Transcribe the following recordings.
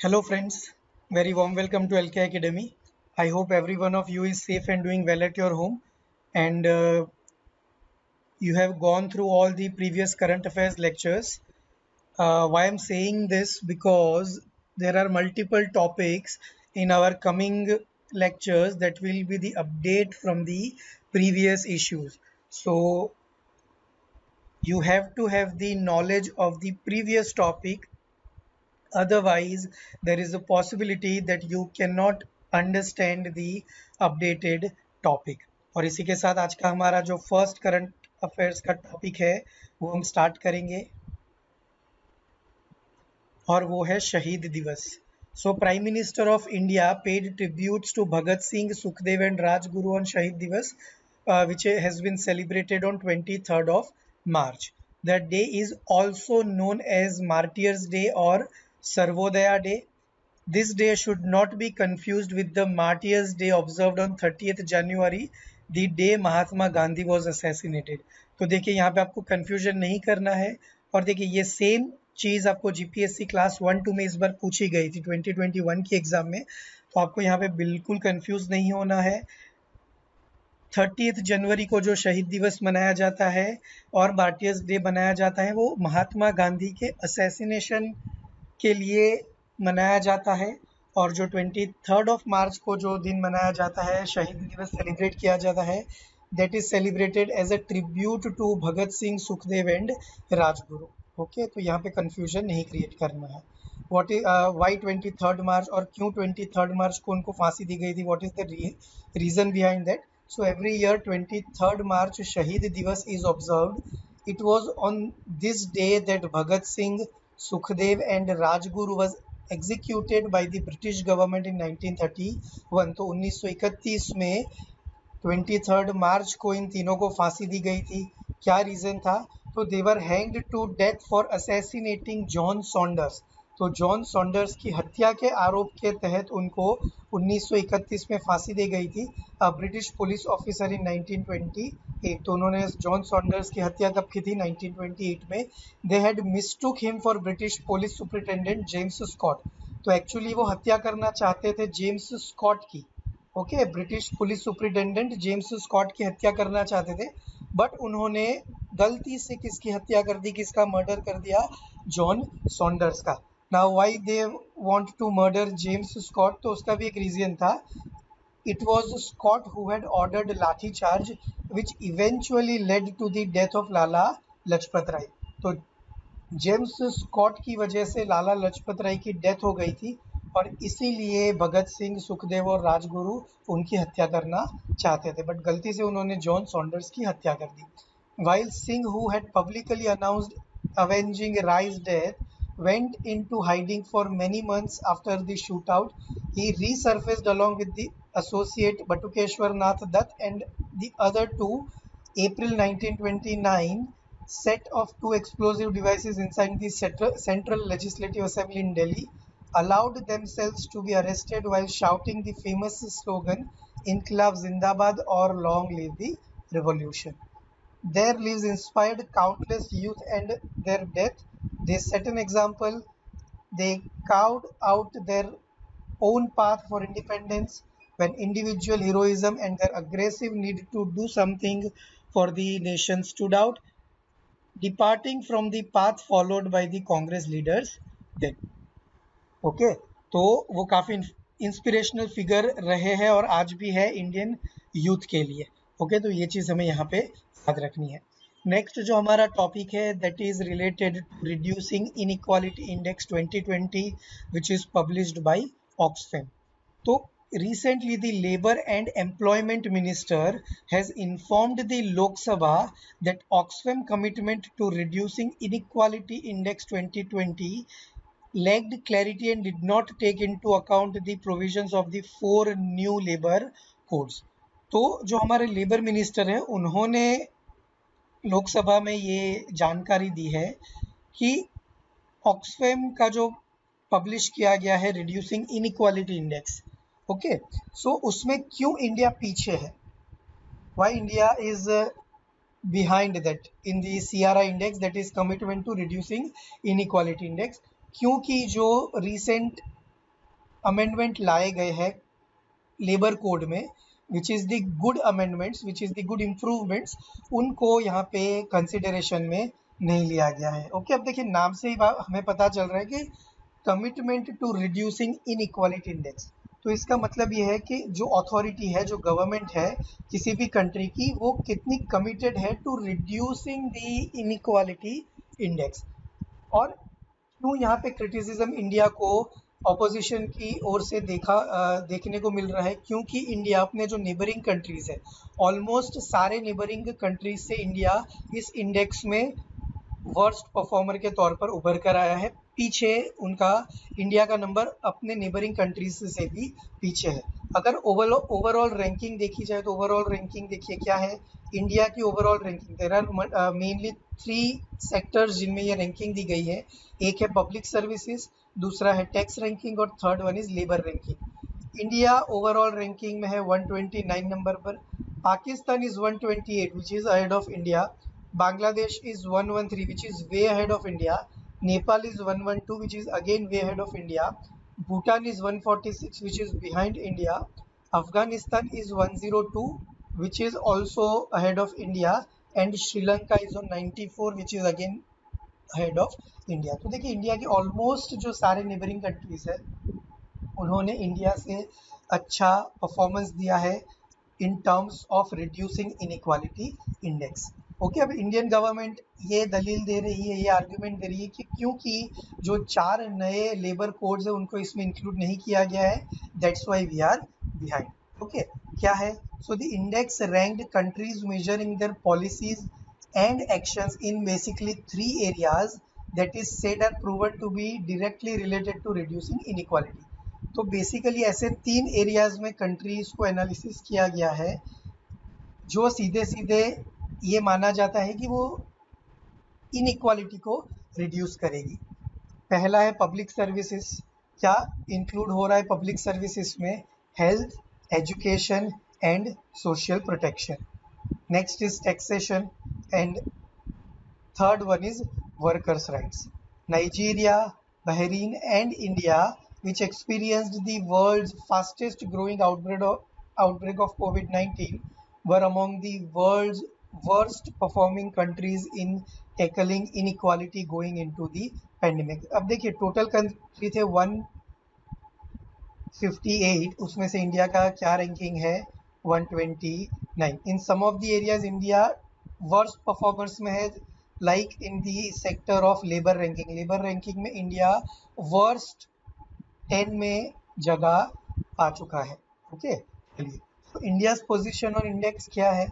Hello friends, very warm welcome to LK Academy. I hope every one of you is safe and doing well at your home and uh, you have gone through all the previous current affairs lectures. Uh, why I'm saying this because there are multiple topics in our coming lectures that will be the update from the previous issues. So you have to have the knowledge of the previous topic otherwise there is a possibility that you cannot understand the updated topic और इसी के साथ आज का हमारा जो first current affairs का topic है वो हम स्टार्ट करेंगे और वो है Shaheed Diwas so prime minister of India paid tributes to Bhagat Singh Sukhdev and Rajguru on Shaheed Diwas which has been celebrated on 23rd of March. That day is also known as Martyrs Day or Sarvodaya Day. This day should not be confused with the Martyrs Day observed on 30th January, the day Mahatma Gandhi was assassinated. तो देखिए यहाँ पे आपको confusion नहीं करना है और देखिए ये सेम चीज़ आपको जीपीएससी क्लास वन टू में इस बार पूछी गई थी 2021 की एग्ज़ाम में तो आपको यहाँ पे बिल्कुल कंफ्यूज नहीं होना है थर्टी जनवरी को जो शहीद दिवस मनाया जाता है और मार्टियर्स डे मनाया जाता है वो महात्मा गांधी के असैसिनेशन के लिए मनाया जाता है और जो ट्वेंटी थर्ड ऑफ़ मार्च को जो दिन मनाया जाता है, शहीद दिवस सेलिब्रेट किया जाता है that is celebrated as a tribute to Bhagat Singh Sukhdev and Rajguru okay तो यहाँ पे कंफ्यूजन नहीं क्रिएट करना है। What is why twenty third March और क्यों ट्वेंटी थर्ड मार्च को उनको फांसी दी गई थी? What is the reason behind that so every year 23rd march shahid divas is observed. It was on this day that Bhagat singh Sukhdev and Rajguru was executed by the British government in 1931 तो 1931 में 23 मार्च को इन तीनों को फांसी दी गई थी। क्या रीजन था? तो they were hanged to death for assassinating John Saunders तो जॉन सॉन्डर्स की हत्या के आरोप के तहत उनको 1931 में फांसी दी गई थी। ब्रिटिश पुलिस ऑफिसर इन 1928 तो उन्होंने जॉन सॉन्डर्स की हत्या कब की थी 1928 में। They had mistook him for British police superintendent James Scott तो एक्चुअली वो हत्या करना चाहते थे जेम्स स्कॉट की okay British police superintendent James Scott की हत्या करना चाहते थे बट उन्होंने गलती से किसकी हत्या कर दी, किसका मर्डर कर दिया? जॉन सॉन्डर्स का। Now why they want to murder James Scott तो उसका भी एक रीजन था। It was Scott who had ordered lathi charge which eventually led to the death of Lala Lajpat Rai तो जेम्स स्कॉट की वजह से लाला लजपत राय की डेथ हो गई थी, और इसीलिए भगत सिंह, सुखदेव और राजगुरु उनकी हत्या करना चाहते थे। बट गलती से उन्होंने जॉन सॉन्डर्स की हत्या कर दी। While Singh who had publicly announced avenging Rai's death went into hiding for many months after the shootout. He resurfaced along with the associate Batukeshwar Nath Dutt and the other two. April 1929, set of two explosive devices inside the Central Legislative Assembly in Delhi allowed themselves to be arrested while shouting the famous slogan Inqilab Zindabad or Long Live the Revolution. Their lives inspired countless youth and their death they set an example. They carved out their own path for independence when individual heroism and their aggressive need to do something for the nation stood out, departing from the path followed by the Congress leaders then. Okay, तो काफ़ी inspirational figure रहे हैं और आज भी है Indian youth के लिए ओके okay, तो ये चीज़ हमें यहाँ पे याद रखनी है नेक्स्ट जो हमारा टॉपिक है that is related to reducing inequality index 2020 which is published by Oxfam तो recently the labor and employment minister has informed the lok sabha that oxfam commitment to reducing inequality index 2020 lacked clarity and did not take into account the provisions of the four new labor codes तो जो हमारे labour minister हैं उन्होंने लोकसभा में ये जानकारी दी है कि ऑक्सफेम का जो पब्लिश किया गया है reducing inequality index okay so उसमें क्यों इंडिया पीछे है? Why India is behind that in the C R I index that is commitment to reducing inequality index क्योंकि जो रिसेंट अमेंडमेंट लाए गए हैं लेबर कोड में which is the good amendments which is the good improvements उनको यहाँ पे consideration में नहीं लिया गया है। ओके okay, अब देखिए नाम से ही हमें पता चल रहा है कि commitment to reducing in index तो इसका मतलब ये है कि जो अथॉरिटी है जो गवर्नमेंट है किसी भी कंट्री की वो कितनी कमिटेड है to reducing the inequality index और क्यों यहाँ पे क्रिटिसिज्म इंडिया को ऑपोजिशन की ओर से देखा देखने को मिल रहा है, क्योंकि इंडिया अपने जो नेबरिंग कंट्रीज़ है ऑलमोस्ट सारे नेबरिंग कंट्रीज़ से इंडिया इस इंडेक्स में वर्स्ट परफॉर्मर के तौर पर उभर कर आया है। पीछे उनका इंडिया का नंबर अपने नेबरिंग कंट्रीज़ से भी पीछे है। अगर ओवरऑल ओवरऑल रैंकिंग देखी जाए तो ओवरऑल रैंकिंग देखिए क्या है? इंडिया की overall ranking there are mainly three sectors जिनमें ये रैंकिंग दी गई है। एक है पब्लिक सर्विसेज़ दूसरा है टैक्स रैंकिंग और third one is labour ranking India overall ranking में है 129 नंबर पर. Pakistan is 128 twenty eight which is ahead of India Bangladesh is 113 one three which is way ahead of India Nepal is one one two which is again way ahead of India Bhutan is one forty six which is behind India Afghanistan is one zero two which is also ahead of India and Sri Lanka is on ninety four which is again head of India तो देखिए India के almost जो सारे neighbouring countries है, उन्होंने India से अच्छा performance दिया है in terms of reducing inequality index okay अब इंडियन गवर्नमेंट ये दलील दे रही है, ये आर्ग्यूमेंट दे रही है कि क्योंकि जो चार नए लेबर कोड्स है, उनको इसमें इंक्लूड नहीं किया गया है that's why we are behind okay क्या है? So the index ranked countries measuring their policies and actions in basically three areas that is said are proven to be directly related to reducing inequality. तो basically ऐसे तीन areas में countries को analysis किया गया है, जो सीधे सीधे ये माना जाता है कि वो इनइक्वालिटी को रिड्यूस करेगी। पहला है पब्लिक सर्विसेज़ क्या इंक्लूड हो रहा है पब्लिक सर्विसेज़ में? Health education and social protection next is taxation and third one is workers rights nigeria bahrain and india which experienced the world's fastest growing outbreak of, outbreak of covid-19 were among the world's worst performing countries in tackling inequality going into the pandemic अब देखिए total country थे 158 उसमें से India का क्या ranking है 129 in some of the areas india worst performance में है like in the sector of labour ranking labour ranking में इंडिया वर्स्ट टेन में जगह पा चुका है। ओके चलिए। तो इंडिया पोजिशन और इंडेक्स क्या है?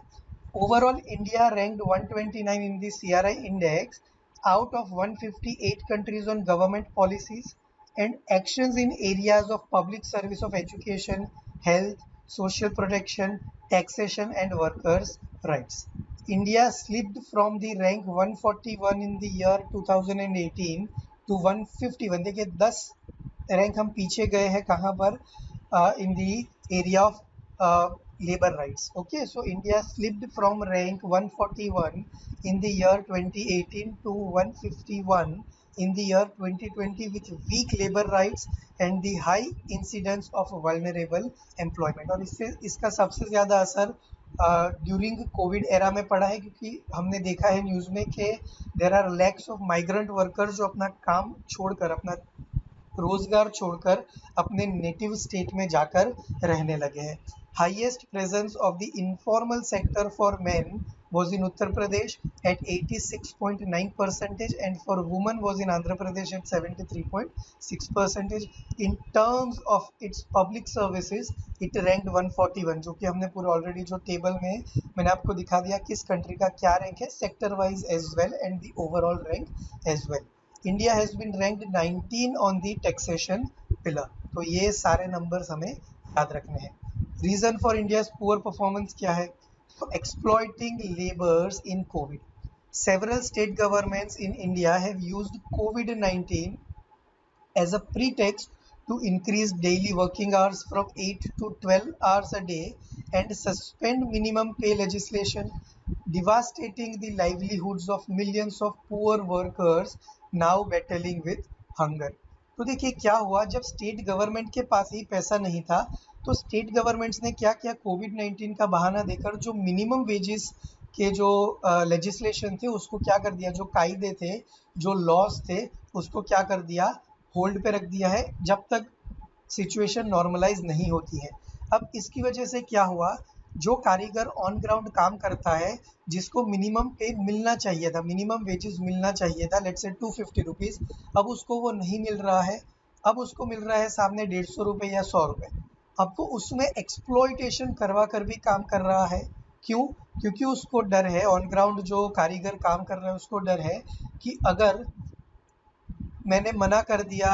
Overall India ranked 129 in the C R I index out of 158 countries on government policies and action in areas of public service of education health social protection taxation and workers rights India slipped from the rank 141 in the year 2018 to 151. देखिए 10 rank हम पीछे गए हैं कहाँ पर in the area of labor rights okay so india slipped from rank 141 in the year 2018 to 151 in the year 2020 with weak labor rights and the high incidence of vulnerable employment और इससे इसका सबसे ज़्यादा असर ड्यूरिंग कोविड एरा में पड़ा है क्योंकि हमने देखा है न्यूज़ में कि there are lakhs of migrant workers जो अपना काम छोड़कर, अपना रोज़गार छोड़कर अपने नेटिव स्टेट में जाकर रहने लगे हैं। Highest presence of the informal sector for man was in Uttar Pradesh at 86.9 percentage and for women was in Andhra Pradesh at 73.6 percentage. In terms of its public services, it ranked 141 जो कि हमने पूरे already जो table में मैंने आपको दिखा दिया किस कंट्री का क्या रैंक है sector wise as well and the overall rank as well India has been ranked 19 on the taxation pillar तो ये सारे नंबर्स हमें याद रखने हैं। Reason for India poor performance क्या है? Exploiting laborers in COVID. Several state governments in India have used COVID-19 as a pretext to increase daily working hours from 8 to 12 hours a day and suspend minimum pay legislation, devastating the livelihoods of millions of poor workers now battling with hunger. तो देखिए क्या हुआ जब state government के पास ही पैसा नहीं था तो स्टेट गवर्नमेंट्स ने क्या किया? कोविड नाइन्टीन का बहाना देकर जो मिनिमम वेजेस के जो लेजिस्लेशन थे, उसको क्या कर दिया? जो कायदे थे, जो लॉस थे, उसको क्या कर दिया? होल्ड पे रख दिया है, जब तक सिचुएशन नॉर्मलाइज नहीं होती है। अब इसकी वजह से क्या हुआ? जो कारीगर ऑन ग्राउंड काम करता है, जिसको मिनिमम पे मिलना चाहिए था मिनिमम वेजेस मिलना चाहिए था let's say two fifty rupees अब उसको वो नहीं मिल रहा है। अब उसको मिल रहा है सामने डेढ़ सौ रुपये या सौ रुपये वो उसमें एक्सप्लोइटेशन करवा कर भी काम कर रहा है। क्यों? क्योंकि उसको डर है ऑन ग्राउंड जो कारीगर काम कर रहे हैं, उसको डर है कि अगर मैंने मना कर दिया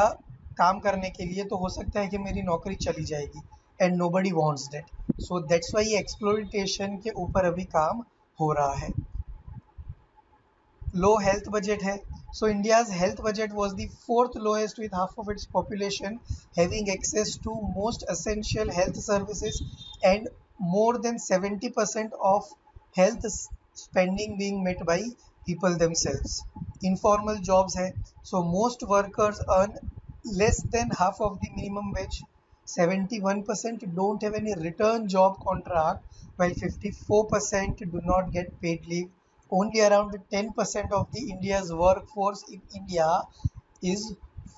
काम करने के लिए तो हो सकता है कि मेरी नौकरी चली जाएगी। And nobody wants that so that's why exploitation के ऊपर अभी काम हो रहा है। लो हेल्थ बजट है। So india's health budget was the fourth lowest with half of its population having access to most essential health services and more than 70% of health spending being met by people themselves. Informal jobs hai so most workers earn less than half of the minimum wage. 71% don't have any return job contract while 54% do not get paid leave only around 10% of the India's workforce in India is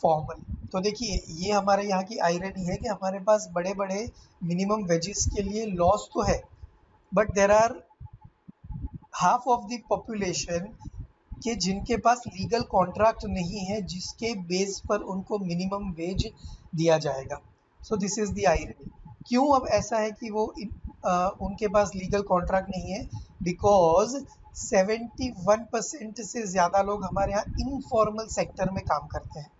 formal. तो देखिए ये हमारे यहाँ की irony है कि हमारे पास बड़े बड़े मिनिमम वेजेस के लिए लॉस तो है but there are half of the population के जिनके पास लीगल कॉन्ट्रैक्ट नहीं है जिसके बेस पर उनको मिनिमम वेज दिया जाएगा। So this is the irony क्यों अब ऐसा है कि वो इन, आ, उनके पास लीगल कॉन्ट्रैक्ट नहीं है? बिकॉज़ 71 परसेंट से ज़्यादा लोग हमारे यहाँ इनफॉर्मल सेक्टर में काम करते हैं।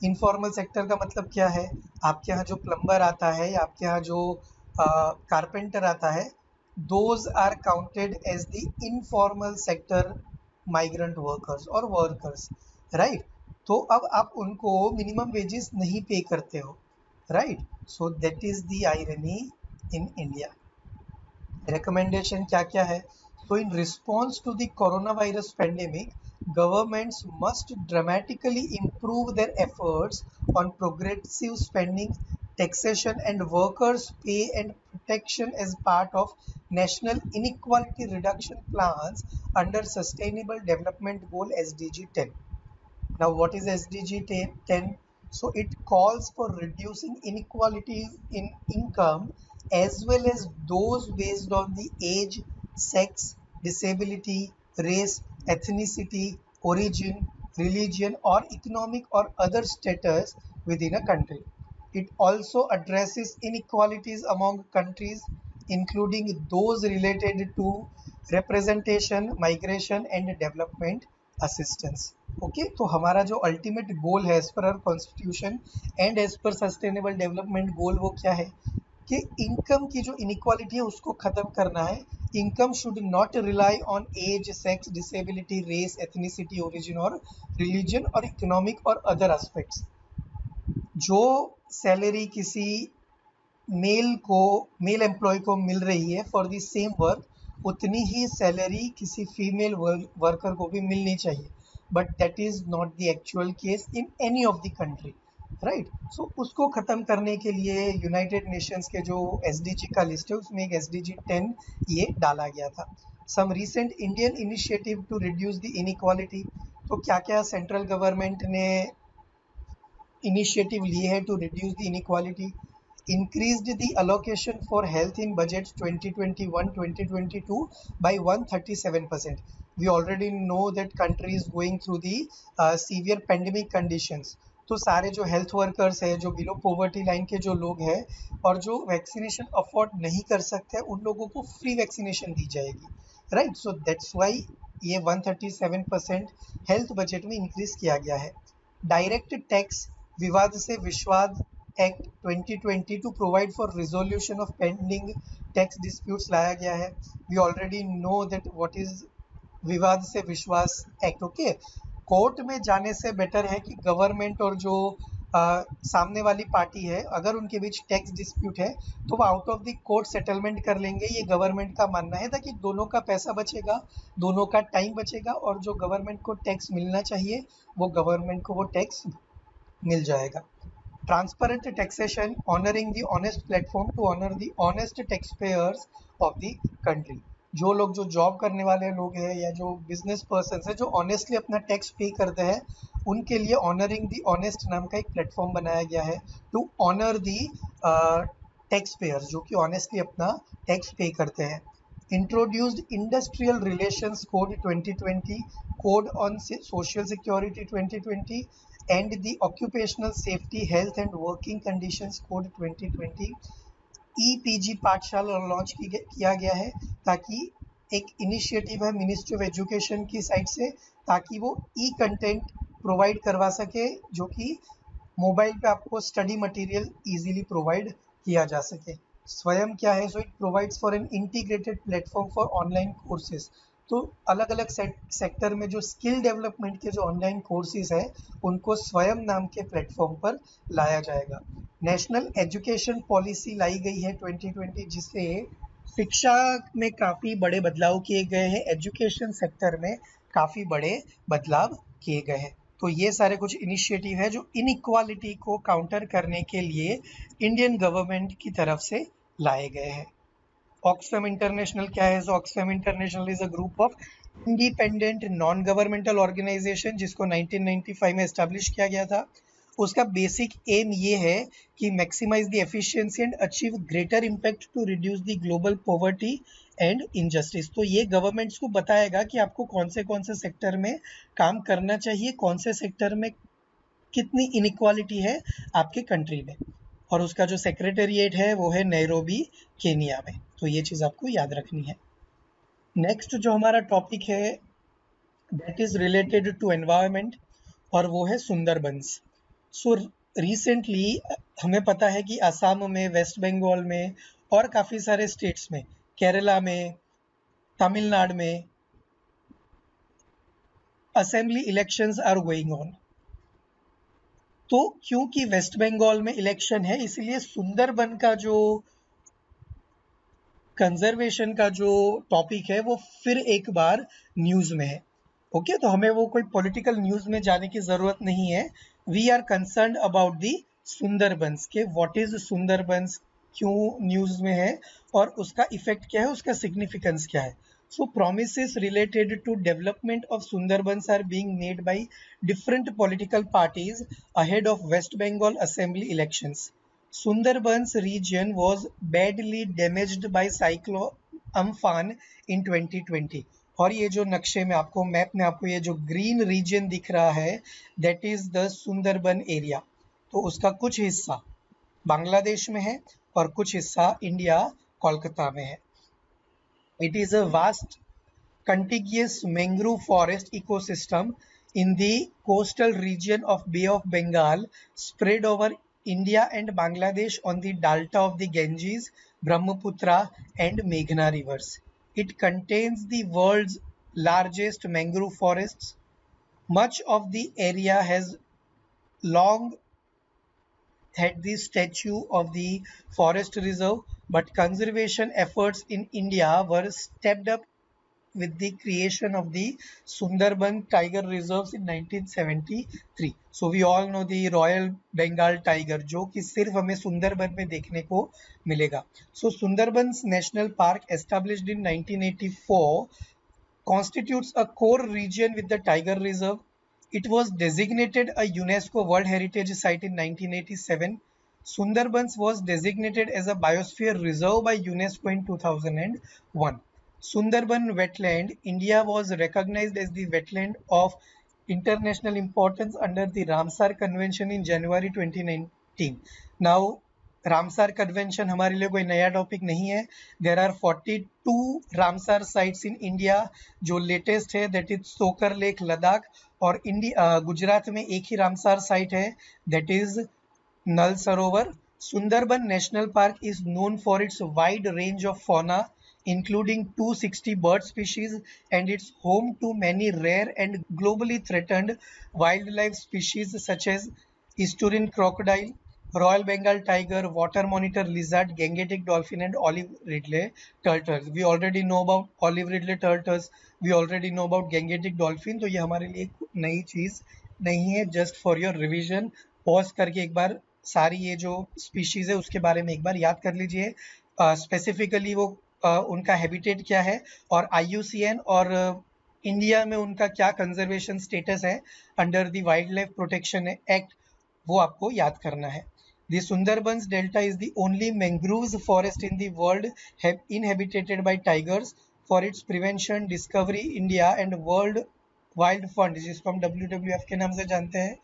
इनफॉर्मल सेक्टर का मतलब क्या है? आपके यहाँ जो प्लम्बर आता है या आपके यहाँ जो कारपेंटर आता है those are counted as the informal sector migrant workers और वर्कर्स राइट तो अब आप उनको मिनिमम वेजेस नहीं पे करते हो right so that is the irony in India recommendation kya kya hai so in response to the coronavirus pandemic governments must dramatically improve their efforts on progressive spending taxation and workers pay and protection as part of national inequality reduction plans under sustainable development goal sdg 10 now what is sdg 10 so it calls for reducing inequalities in income as well as those based on the age, sex, disability, race, ethnicity, origin, religion or economic or other status within a country. It also addresses inequalities among countries including those related to representation, migration and development assistance. Okay तो हमारा जो ultimate goal है as per our constitution and as per sustainable development goal वो क्या है? कि income की जो इनक्वालिटी है उसको ख़त्म करना है। Income should not rely on age sex disability race ethnicity origin और रिलीजन और इकोनॉमिक और अदर एस्पेक्ट्स जो सैलरी किसी मेल को मेल एम्प्लॉय को मिल रही है फॉर द सेम वर्क उतनी ही सैलरी किसी फीमेल वर्कर को भी मिलनी चाहिए। But that is not the actual case in any of the country right so उसको ख़त्म करने के लिए यूनाइटेड नेशंस के जो एसडीजी का लिस्ट है, उसमें एक एस डी ये डाला गया था। Some recent Indian initiative to reduce the inequality तो क्या क्या सेंट्रल गवर्नमेंट ने इनिशिएटिव लिए है to reduce the inequality increased the allocation for health in budget 2021-2022 by 137%. We already know that country is going through the uh, severe pandemic conditions. तो सारे जो health workers है जो बिलो पॉवर्टी लाइन के जो लोग हैं और जो वैक्सीनेशन अफोर्ड नहीं कर सकते उन लोगों को फ्री वैक्सीनेशन दी जाएगी राइट सो दैट्स वाई ये 137 परसेंट हेल्थ बजट में इंक्रीज किया गया है direct tax Vivad se Vishwas act 2020 to provide for resolution of pending tax disputes लाया गया है। We already know that what is Vivad se Vishwas act okay court में जाने से बेटर है कि गवर्नमेंट और जो आ, सामने वाली पार्टी है अगर उनके बीच टैक्स डिस्प्यूट है तो वो out of the court settlement कर लेंगे। ये गवर्नमेंट का मानना है ताकि दोनों का पैसा बचेगा दोनों का टाइम बचेगा और जो गवर्नमेंट को टैक्स मिलना चाहिए वो गवर्नमेंट को वो टैक्स मिल जाएगा। Taxation honouring the honest platform to honour the honest tax payers of the country जो लोग जो जॉब करने वाले लोग हैं या जो बिज़नेस पर्सन है, जो ऑनेस्टली अपना टैक्स पे करते हैं, उनके लिए ऑनरिंग दी ऑनेस्ट नाम का एक प्लेटफॉर्म बनाया गया है to honour the tax payer जो कि ऑनेस्टली अपना टैक्स पे करते हैं। Introduced industrial relations code 2020 code on social security 2020 and the occupational safety health and working conditions code 2020 EPG Pathshala launch किया गया है ताकि एक इनिशिएटिव है मिनिस्ट्री ऑफ़ एजुकेशन की साइड से ताकि वो ई कंटेंट प्रोवाइड करवा सके, जो कि मोबाइल पे आपको स्टडी मटेरियल इजीली प्रोवाइड किया जा सके। स्वयं क्या है? So it provides for an integrated platform for online courses तो अलग अलग सेक्टर में जो स्किल डेवलपमेंट के जो ऑनलाइन कोर्सेज हैं, उनको स्वयं नाम के प्लेटफॉर्म पर लाया जाएगा। नेशनल एजुकेशन पॉलिसी लाई गई है 2020 जिससे शिक्षा में काफ़ी बड़े बदलाव किए गए हैं। एजुकेशन सेक्टर में काफ़ी बड़े बदलाव किए गए हैं। तो ये सारे कुछ इनिशिएटिव है जो इनइक्वालिटी को काउंटर करने के लिए इंडियन गवर्नमेंट की तरफ़ से लाए गए हैं। ऑक्सफेम इंटरनेशनल क्या है International is a group of independent non governmental organisation जिसको 1995 में एस्टेब्लिश किया गया था। उसका बेसिक एम ये है कि maximise the efficiency and achieve greater impact to reduce the global poverty and injustice तो ये गवर्नमेंट्स को बताएगा कि आपको कौन से कौन से सेक्टर में काम करना चाहिए कौन से सेक्टर में कितनी इनक्वालिटी है आपके कंट्री में। और उसका जो सेक्रेटेरिएट है, वो है नैरोबी केनिया में। तो ये चीज़ आपको याद रखनी है। नेक्स्ट जो हमारा टॉपिक है that is related to environment और वो है सुंदरबंस सो रिसेंटली हमें पता है कि असम में वेस्ट बंगाल में और काफ़ी सारे स्टेट्स में केरला में तमिलनाडु में assembly elections are going on तो क्योंकि वेस्ट बंगाल में इलेक्शन है इसलिए सुंदरबन का जो कंजर्वेशन का जो टॉपिक है वो फिर एक बार न्यूज़ में है। ओके okay, तो हमें वो कोई पॉलिटिकल न्यूज़ में जाने की ज़रूरत नहीं है। We are concern about the Sundarbans के व्हाट इज़ सुंदरबंस क्यों न्यूज़ में है और उसका इफ़ेक्ट क्या है उसका सिग्निफिकेंस क्या है। So promises related to development of sundarbans are being made by different political parties ahead of west bengal assembly elections sundarbans region was badly damaged by cyclone amphan in 2020 और ये जो नक्शे में आपको मैप में आपको ये जो ग्रीन रीजन दिख रहा है that is the Sundarban area तो उसका कुछ हिस्सा बांग्लादेश में है और कुछ हिस्सा इंडिया कोलकाता में है It is a vast contiguous mangrove forest ecosystem in the coastal region of Bay of Bengal spread over India and Bangladesh on the delta of the Ganges, Brahmaputra and Meghna rivers. It contains the world's largest mangrove forests. Much of the area has long had the statue of the forest reserve but conservation efforts in India were stepped up with the creation of the Sundarban Tiger Reserves in 1973. So we all know the Royal Bengal Tiger जो कि सिर्फ हमें सुंदरबन में देखने को मिलेगा So Sundarbans National Park established in 1984 constitutes a core region with the Tiger Reserve. It was designated a UNESCO World Heritage Site in 1987. Sundarbans was designated as a biosphere reserve by UNESCO in 2001. Sundarban wetland, India was recognized as the wetland of international importance under the Ramsar Convention in January 2019. Now, Ramsar convention हमारे लिए कोई नया topic नहीं है there are 42 Ramsar sites in India जो latest है that is सोकर lake Ladakh और इंडिया गुजरात में एक ही रामसार साइट है that is null Sarovar Sundarban national park is known for its wide range of फोना including 260 bird species and it's home to many rare and globally threatened wildlife species such as estuarine crocodile royal Bengal tiger water monitor lizard Gangetic dolphin and olive ridley turtles we already know about olive ridley turtles we already know about Gangetic dolphin तो ये हमारे लिए नई चीज़ नहीं है just for your revision pause करके एक बार सारी ये जो स्पीशीज है उसके बारे में एक बार याद कर लीजिए। स्पेसिफिकली वो uh, उनका हैबिटेट क्या है और आईयूसीएन और इंडिया में उनका क्या कंजर्वेशन स्टेटस है under the wild life protection act वो आपको याद करना है। The Sundarbans delta is the only mangrove forest in the world inhabited by tigers for its prevention discovery India and world wild fund जिसको हम W W F के नाम से जानते हैं।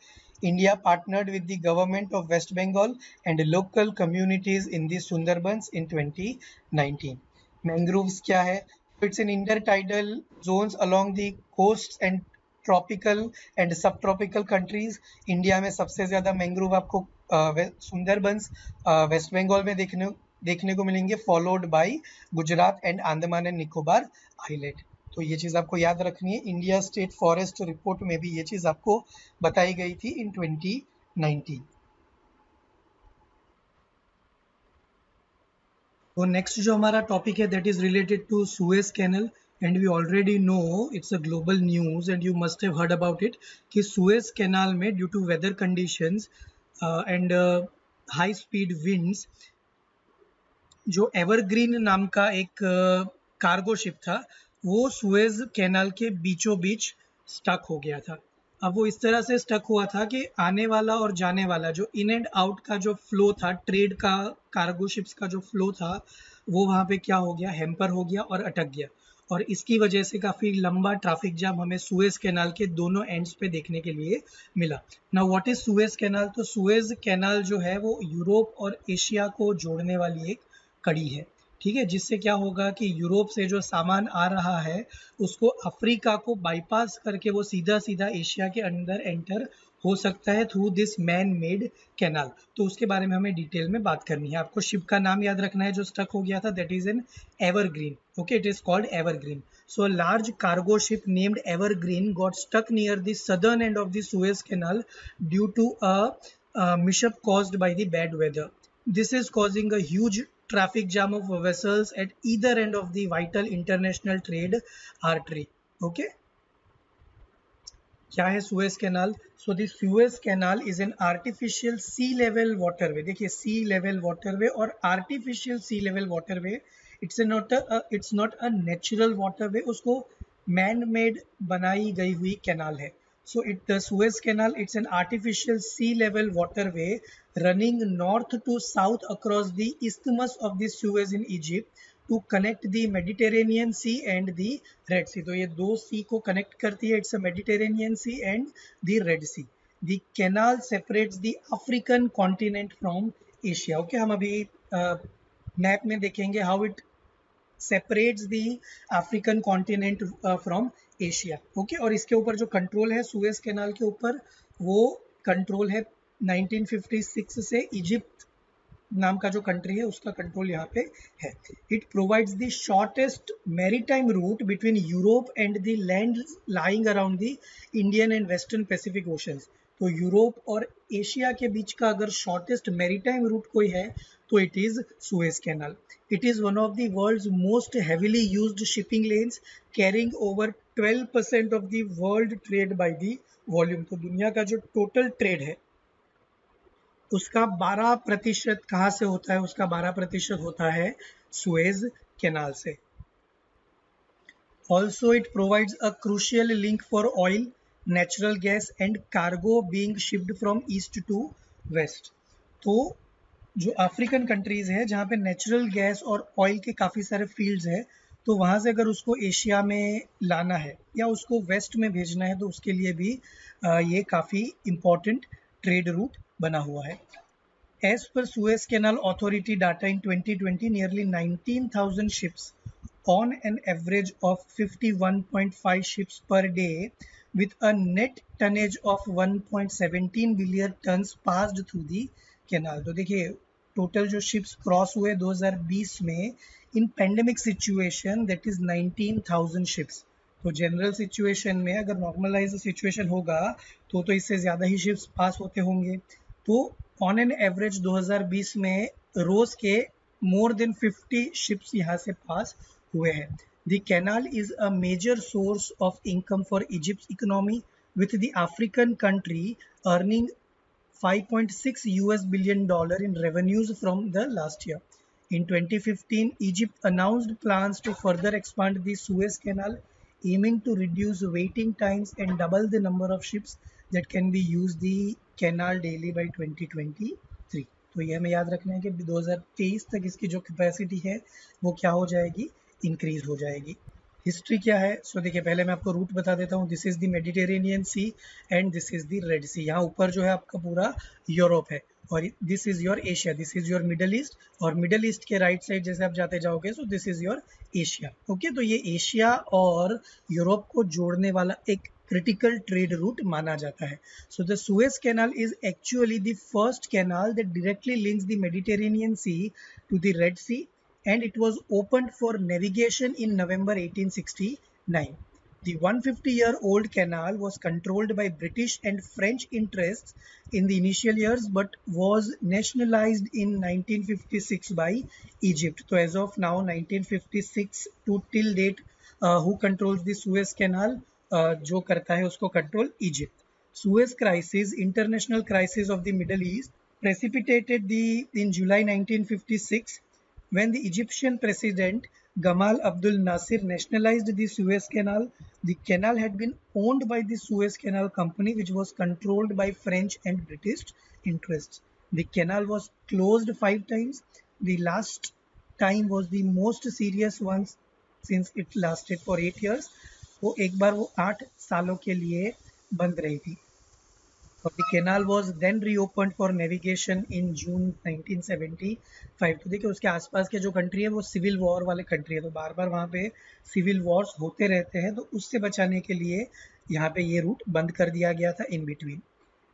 India partnered with the government of West Bengal and local communities in the Sundarbans in 2019. Mangroves क्या है it's in intertidal zones along the coasts and and subtropical countries India में सबसे ज़्यादा मैंग्रोव आपको सुंदरबंस वेस्ट बंगाल में देखने देखने को मिलेंगे followed by Gujarat and Andaman and Nicobar island तो ये चीज़ आपको याद रखनी है। इंडिया स्टेट फॉरेस्ट रिपोर्ट में भी ये चीज़ आपको बताई गई थी इन 2019 तो नेक्स्ट जो हमारा टॉपिक है that is related to Suez canal and we already know it's a global news and you must have heard about it कि सुएज कैनाल में due to weather conditions and high speed winds जो evergreen नाम का एक cargo uh, ship था वो सुएज canal के बीचों बीच स्टक हो गया था। अब वो इस तरह से स्टक हुआ था कि आने वाला और जाने वाला जो इन एंड आउट का जो फ्लो था ट्रेड का कार्गो शिप्स का जो फ्लो था, वो वहाँ पे क्या हो गया? हेम्पर हो गया और अटक गया। और इसकी वजह से काफ़ी लंबा ट्रैफ़िक जाम हमें सुएज कैनाल के दोनों एंड्स पे देखने के लिए मिला। ना व्हाट इज़ सुएज कैनाल? तो सुएज कैनाल जो है, वो यूरोप और एशिया को जोड़ने वाली एक कड़ी है। ठीक है, जिससे क्या होगा कि यूरोप से जो सामान आ रहा है, उसको अफ्रीका को बाईपास करके वो सीधा सीधा एशिया के अंदर एंटर हो सकता है through this man made canal तो उसके बारे में हमें डिटेल में बात करनी है। आपको शिप का नाम याद रखना है जो स्टक हो गया था that is an Evergreen okay it is called Evergreen so large cargo ship named Evergreen got stuck near the southern end of the Suez canal due to a mishap caused by the bad weather. This is causing a huge traffic jam of vessels at either end of the vital international trade artery okay क्या है Suez canal so this Suez canal is an artificial sea level waterway देखिए sea level waterway और artificial sea level waterway it's not it's not a natural waterway उसको man made बनाई गई हुई canal है So it the Suez Canal, it's an artificial sea level waterway running north to south across the isthmus of the Suez in Egypt to connect the Mediterranean Sea and the Red Sea. तो ये दो सी को connect करती है. It's a Mediterranean Sea and the Red Sea. The canal separates the African continent from Asia. Okay, हम अभी map uh, में देखेंगे how it separates the African continent uh, from Asia okay और इसके ऊपर जो कंट्रोल है सुएज कैनाल के ऊपर वो कंट्रोल है 1956 से इजिप्ट नाम का जो कंट्री है, उसका कंट्रोल यहाँ पे है। It provides the shortest maritime route between Europe and the land lying around the Indian and western Pacific oceans तो यूरोप और एशिया के बीच का अगर शॉर्टेस्ट मैरीटाइम रूट कोई है तो it is Suez canal it is one of the world's most heavily used shipping lanes carrying over 12 percent of the world trade by the volume तो दुनिया का जो टोटल ट्रेड है उसका 12 प्रतिशत कहाँ से होता है? उसका 12 प्रतिशत होता है सुएज कैनाल से। Also it provides a crucial link for oil natural gas and cargo being shift from east to west तो जो अफ्रीकन कंट्रीज़ है, जहाँ पे नेचुरल गैस और ऑयल के काफ़ी सारे फील्ड्स है तो वहाँ से अगर उसको एशिया में लाना है या उसको वेस्ट में भेजना है तो उसके लिए भी ये काफ़ी इम्पोर्टेंट ट्रेड रूट बना हुआ है। As per Suez canal authority data in 2020 nearly 19,000 ships on an average of 51.5 ships per day with a net tonnage of 1.17 billion tons passed through the canal तो देखिए टोटल जो ships cross हुए 2020 में in pandemic situation that is 19,000 ships तो general situation में अगर normalize situation होगा तो तो इससे ज़्यादा ही शिप्स पास होते होंगे। तो ऑन एन एवरेज 2020 में रोज के मोर देन 50 शिप्स यहाँ से पास हुए हैं The canal is a major source of income for Egypt's economy, with the African country earning 5.6 US billion dollar in revenues from the last year. In 2015, Egypt announced plans to further expand the Suez Canal, aiming to reduce waiting times and double the number of ships that can be used the canal daily by 2023. तो ये हमें याद रखना है कि 2023 तक इसकी जो कैपेसिटी है वो क्या हो जाएगी? इंक्रीज हो जाएगी। हिस्ट्री क्या है? सो so, देखिए पहले मैं आपको रूट बता देता हूँ। This is the Mediterranean Sea and this is the Red Sea यहाँ ऊपर जो है आपका पूरा यूरोप है। और this is your Asia this is your Middle East और मिडल ईस्ट के राइट साइड जैसे आप जाते जाओगे so this is your Asia okay तो ये एशिया और यूरोप को जोड़ने वाला एक क्रिटिकल ट्रेड रूट माना जाता है। So the Suez canal is actually the first canal that directly links the Mediterranean Sea to the Red Sea and it was open for navigation in November 1869 the 150 year old canal was controlled by British and French interests in the initial years but was nationalized in 1956 by Egypt. So as of now 1956 to till date uh, who controls the Suez Canal? जो करता है उसको control Egypt Suez crisis, international crisis of the Middle East, precipitated the in July 1956 when the Egyptian president Gamal Abdul Nasir nationalized the Suez Canal. The canal had been owned by the Suez Canal Company, which was controlled by French and British interests. The canal was closed five times. The last time was the most serious one since it lasted for eight years. वो एक बार वो आठ सालों के लिए बंद रही थी और the canal was then reopen for navigation in June 1975 तो देखिए, उसके आसपास के जो कंट्री है, वो सिविल वॉर वाले कंट्री है। तो बार बार वहाँ पे सिविल वॉर्स होते रहते हैं। तो उससे बचाने के लिए यहाँ पे ये रूट बंद कर दिया गया था इन बिटवीन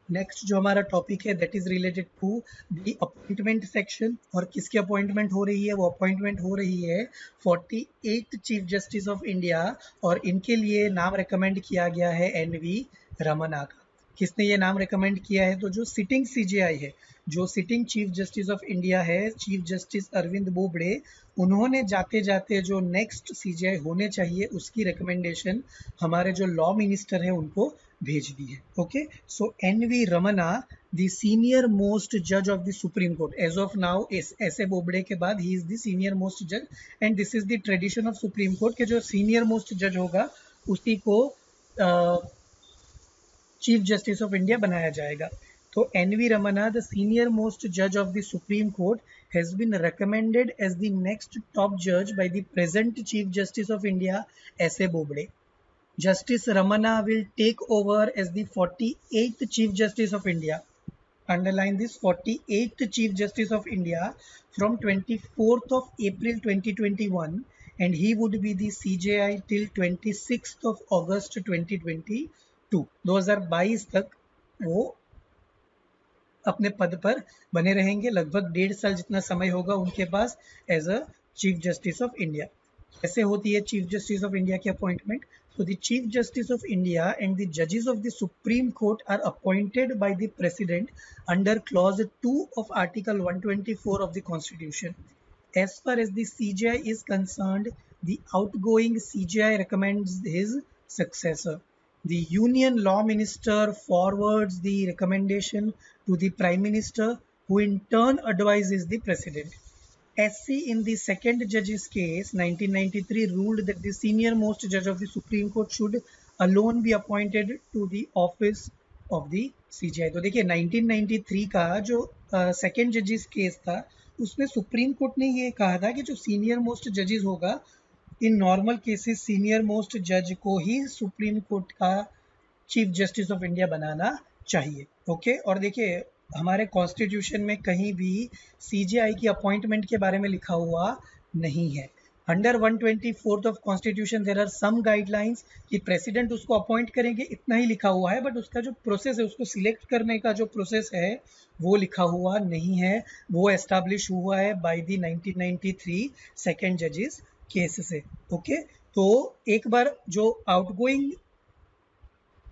नेक्स्ट जो हमारा टॉपिक है that is related to the appointment section और किसकी अपॉइंटमेंट हो रही है? वो अपॉइंटमेंट हो रही है forty eight chief justice of India और इनके लिए नाम रिकमेंड किया गया है एन वी रमना का किसने ये नाम रिकमेंड किया है? तो जो सिटिंग सीजीआई है, जो sitting chief justice of India है चीफ जस्टिस अरविंद बोबड़े उन्होंने जाते जाते जो नेक्स्ट सीजीआई होने चाहिए, उसकी रिकमेंडेशन हमारे जो लॉ मिनिस्टर है, उनको भेज दी है। Okay so N V Ramana the senior most जज of the Supreme Court as of now S A Bobde के बाद ही इज़ द सीनियर मोस्ट जज and this is the tradition of Supreme Court के जो सीनियर मोस्ट जज होगा, उसी को चीफ जस्टिस ऑफ़ इंडिया बनाया जाएगा। तो N V Ramana the senior most जज of the supreme court has been recommended as the next top जज by the present chief justice of India S A Bobde justice Ramana will take over as the forty eighth chief justice of India underline this forty eighth chief justice of India from twenty fourth of April twenty twenty one and he would be the J I till twenty six of August twenty twenty two, दो तक वो अपने पद पर बने रहेंगे। लगभग डेढ़ साल जितना समय होगा उनके पास as a chief justice of India कैसे होती है चीफ जस्टिस ऑफ़ इंडिया की अपॉइंटमेंट तो the justice of India and the जजेस of the Supreme Court are appointed by the president under clause two of article 124 of the constitution as far as CJI is concern the going C J I recommend his successor The Union Law Minister forwards the recommendation to the Prime Minister, who in turn advises the President. SC in the second judge's case, 1993, ruled that the senior most judge of the Supreme Court should alone be appointed to the office of the CJI. तो देखिए 1993 का जो second जजेस case था उसमें Supreme Court ने ये कहा था कि जो सीनियर मोस्ट जजेस होगा in normal cases senior most जज को ही सुप्रीम कोर्ट का चीफ जस्टिस ऑफ़ इंडिया बनाना चाहिए ओके और देखिए, हमारे कॉन्स्टिट्यूशन में कहीं भी सीजीआई की अपॉइंटमेंट के बारे में लिखा हुआ नहीं है। Under 124th of constitution there are some guidelines कि प्रेसिडेंट उसको अपॉइंट करेंगे, इतना ही लिखा हुआ है बट उसका जो प्रोसेस है, उसको सिलेक्ट करने का जो प्रोसेस है, वो लिखा हुआ नहीं है। वो एस्टाब्लिश हुआ है बाय द 1993 सेकेंड जजेस केस से ओके तो एक बार जो आउटगोइंग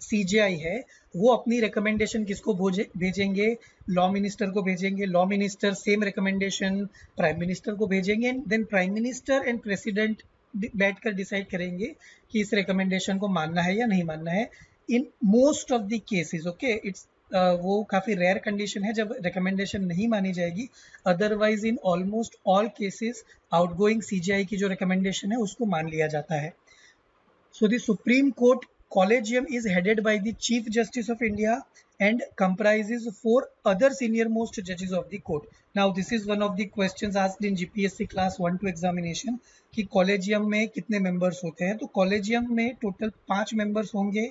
सीजीआई है, वो अपनी रिकमेंडेशन किसको भेजेंगे? लॉ मिनिस्टर को भेजेंगे। Law minister same recommendation prime minister को भेजेंगे। And then prime minister and president बैठकर डिसाइड करेंगे कि इस रिकमेंडेशन को मानना है या नहीं मानना है। In most of the cases okay it's वो काफ़ी रेयर कंडीशन है जब रिकमेंडेशन नहीं मानी जाएगी। Otherwise in almost all cases outgoing CJI की जो रिकमेंडेशन है, उसको मान लिया जाता है। So the Supreme Court collegium is headed by the chief justice of India and comprise four other senior most जजेस of the court now this is one of the question GPSC class one two examination की collegium में कितने members होते हैं? तो collegium में total पाँच members होंगे।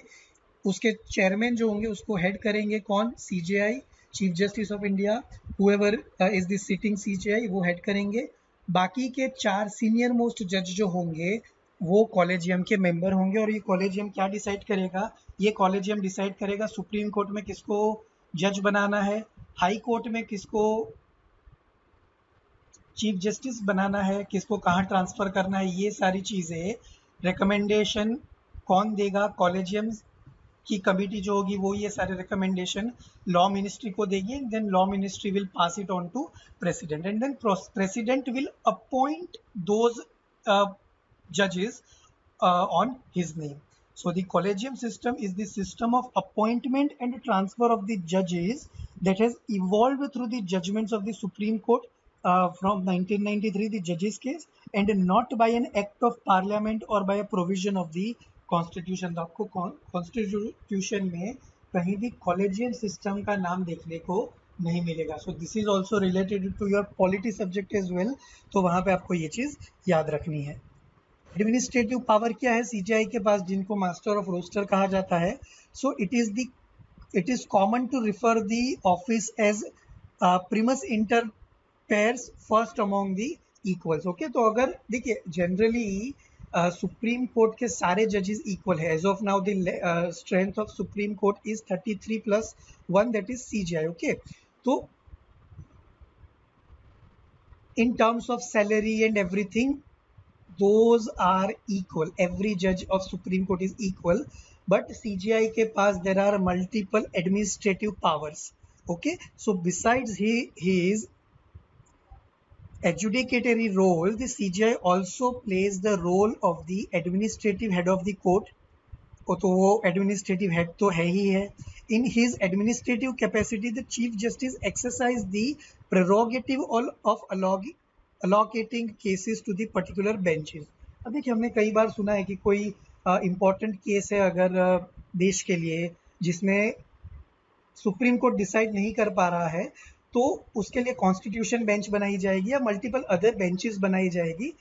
उसके चेयरमैन जो होंगे, उसको हेड करेंगे कौन? CJI chief justice of India however is the sitting CJI वो हेड करेंगे। बाकी के चार सीनियर मोस्ट जज जो होंगे, वो कॉलेजियम के मेंबर होंगे और ये कॉलेजियम क्या डिसाइड करेगा? ये कॉलेजियम डिसाइड करेगा सुप्रीम कोर्ट में किसको जज बनाना है हाई कोर्ट में किसको चीफ जस्टिस बनाना है, किसको कहाँ ट्रांसफ़र करना है, ये सारी चीज़ें रिकमेंडेशन कौन देगा? कॉलेजियम की कमिटी जो होगी, वो ये सारे रिकमेंडेशन लॉ मिनिस्ट्री को देगी and then law ministry will pass it on to president and then president will appoint those जजेस on his name so the collegium system is the system of appointment and transfer of the जजेस that has evolve through the judgements of the supreme court from 1993 the जजेस case and not bye an act of parliament और by a provision of the constitution. तो आपको constitution में कहीं भी collegium system का नाम देखने को नहीं मिलेगा। So this is also related to your polity subject as well तो वहाँ पे आपको ये चीज़ याद रखनी है। एडमिनिस्ट्रेटिव पावर क्या है? सीजीआई के पास जिनको मास्टर ऑफ़ रोस्टर कहा जाता है। So it is the it is common to refer the office as primus inter pares first among the equals okay तो अगर, देखिए जनरली सुप्रीम कोर्ट के सारे जजेस इक्वल है. As of now the strength of Supreme Court is 33 plus one that is CJI okay तो in terms of salary and everything those are equal every जज of Supreme Court is equal but CJI के पास there are multiple administrative powers okay so besides he he is adjudicatory role the cgi also plays the role of the administrative head of the court. तो वो administrative head तो है ही है. In his administrative capacity the chief justice exercise the prerogative of allocating cases to the particular benches अब देखिए हमने कई बार सुना है कि कोई इम्पोर्टेंट uh, केस है अगर uh, देश के लिए जिसमें सुप्रीम कोर्ट डिसाइड नहीं कर पा रहा है तो उसके लिए कॉन्स्टिट्यूशन बेंच बनाई जाएगी या मल्टीपल अदर बेंचेस बनाई जाएगी,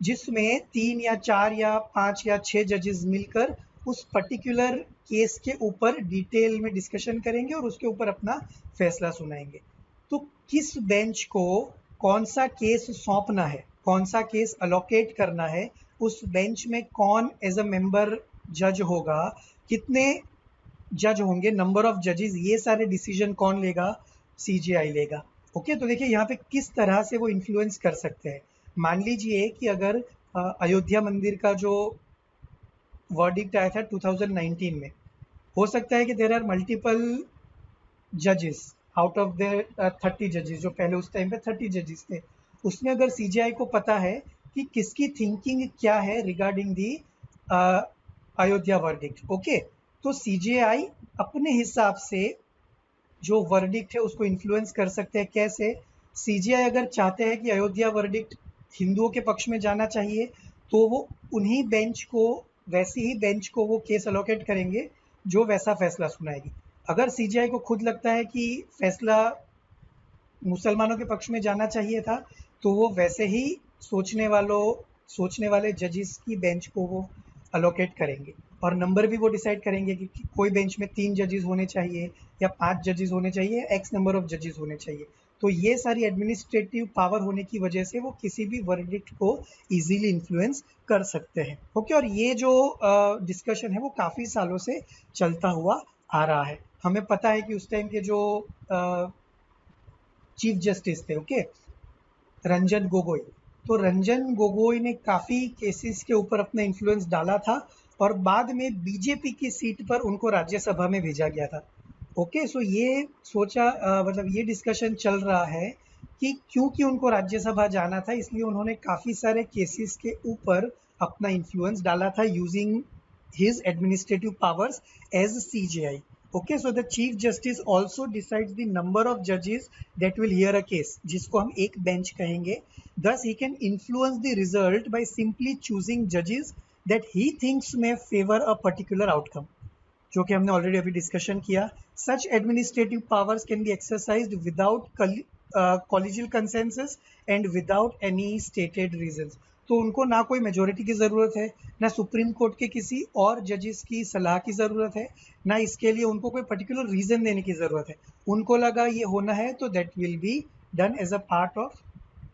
जिसमें तीन या चार या पाँच या छह जजेस मिलकर उस पर्टिकुलर केस के ऊपर डिटेल में डिस्कशन करेंगे और उसके ऊपर अपना फैसला सुनाएँगे। तो किस बेंच को कौन सा केस सौंपना है, कौन सा केस अलोकेट करना है, उस बेंच में कौन एज अ मेंबर जज होगा, कितने जज होंगे नंबर ऑफ़ जजेस ये सारे डिसीज़न कौन लेगा सीजीआई लेगा। ओके तो देखिए यहाँ पे किस तरह से वो इन्फ्लुएंस कर सकते हैं। मान लीजिए कि अगर अयोध्या मंदिर का जो वर्डिक्ट आया था 2019 में, हो सकता है कि देर आर मल्टीपल जजेस आउट ऑफ़ द थर्टी जजेस जो पहले उस टाइम पे थर्टी जजेस थे। उसमें अगर सीजीआई को पता है कि किसकी थिंकिंग क्या है regarding the Ayodhya verdict okay तो सीजीआई अपने हिसाब से जो वर्डिक्ट है, उसको इन्फ्लुएंस कर सकते हैं। कैसे? सीजीआई अगर चाहते हैं कि अयोध्या वर्डिक्ट हिंदुओं के पक्ष में जाना चाहिए तो वो उन्हीं बेंच को, वैसी ही बेंच को वो केस अलोकेट करेंगे, जो वैसा फैसला सुनाएगी। अगर सीजीआई को खुद लगता है कि फैसला मुसलमानों के पक्ष में जाना चाहिए था तो वो वैसे ही सोचने वालों, सोचने वाले जजेस की बेंच को वो अलोकेट करेंगे। और नंबर भी वो डिसाइड करेंगे कि कोई बेंच में तीन जजेस होने चाहिए या पाँच जजेस होने चाहिए एक्स नंबर ऑफ़ जजेस होने चाहिए। तो ये सारी एडमिनिस्ट्रेटिव पावर होने की वजह से वो किसी भी वर्डिक्ट को इजीली इन्फ्लुएंस कर सकते हैं। ओके और ये जो डिस्कशन uh, है वो काफ़ी सालों से चलता हुआ आ रहा है। हमें पता है कि उस टाइम के जो चीफ uh, जस्टिस थे ओके रंजन गोगोई। तो रंजन गोगोई ने काफ़ी केसेस के ऊपर अपना इन्फ्लुएंस डाला था और बाद में बीजेपी की सीट पर उनको राज्यसभा में भेजा गया था। ओके सो ये सोचा मतलब ये डिस्कशन चल रहा है कि क्योंकि उनको राज्यसभा जाना था, इसलिए उन्होंने काफ़ी सारे केसेस के ऊपर अपना इन्फ्लुएंस डाला था using his administrative powers as CJI okay so the chief justice also decides the number of judges that will hear a case, जिसको हम एक बेंच कहेंगे। Thus, he can influence the result by simply choosing judges that he thinks may favour a particular outcome जो कि हमने already अभी discussion किया such administrative powers can be exercise without collegial consensus and without any stated reasons तो उनको ना कोई majority की ज़रूरत है, ना सुप्रीम कोर्ट के किसी और जजेस की सलाह की ज़रूरत है, ना इसके लिए उनको कोई पर्टिकुलर रीज़न देने की ज़रूरत है। उनको लगा ये होना है तो that will be done as a part of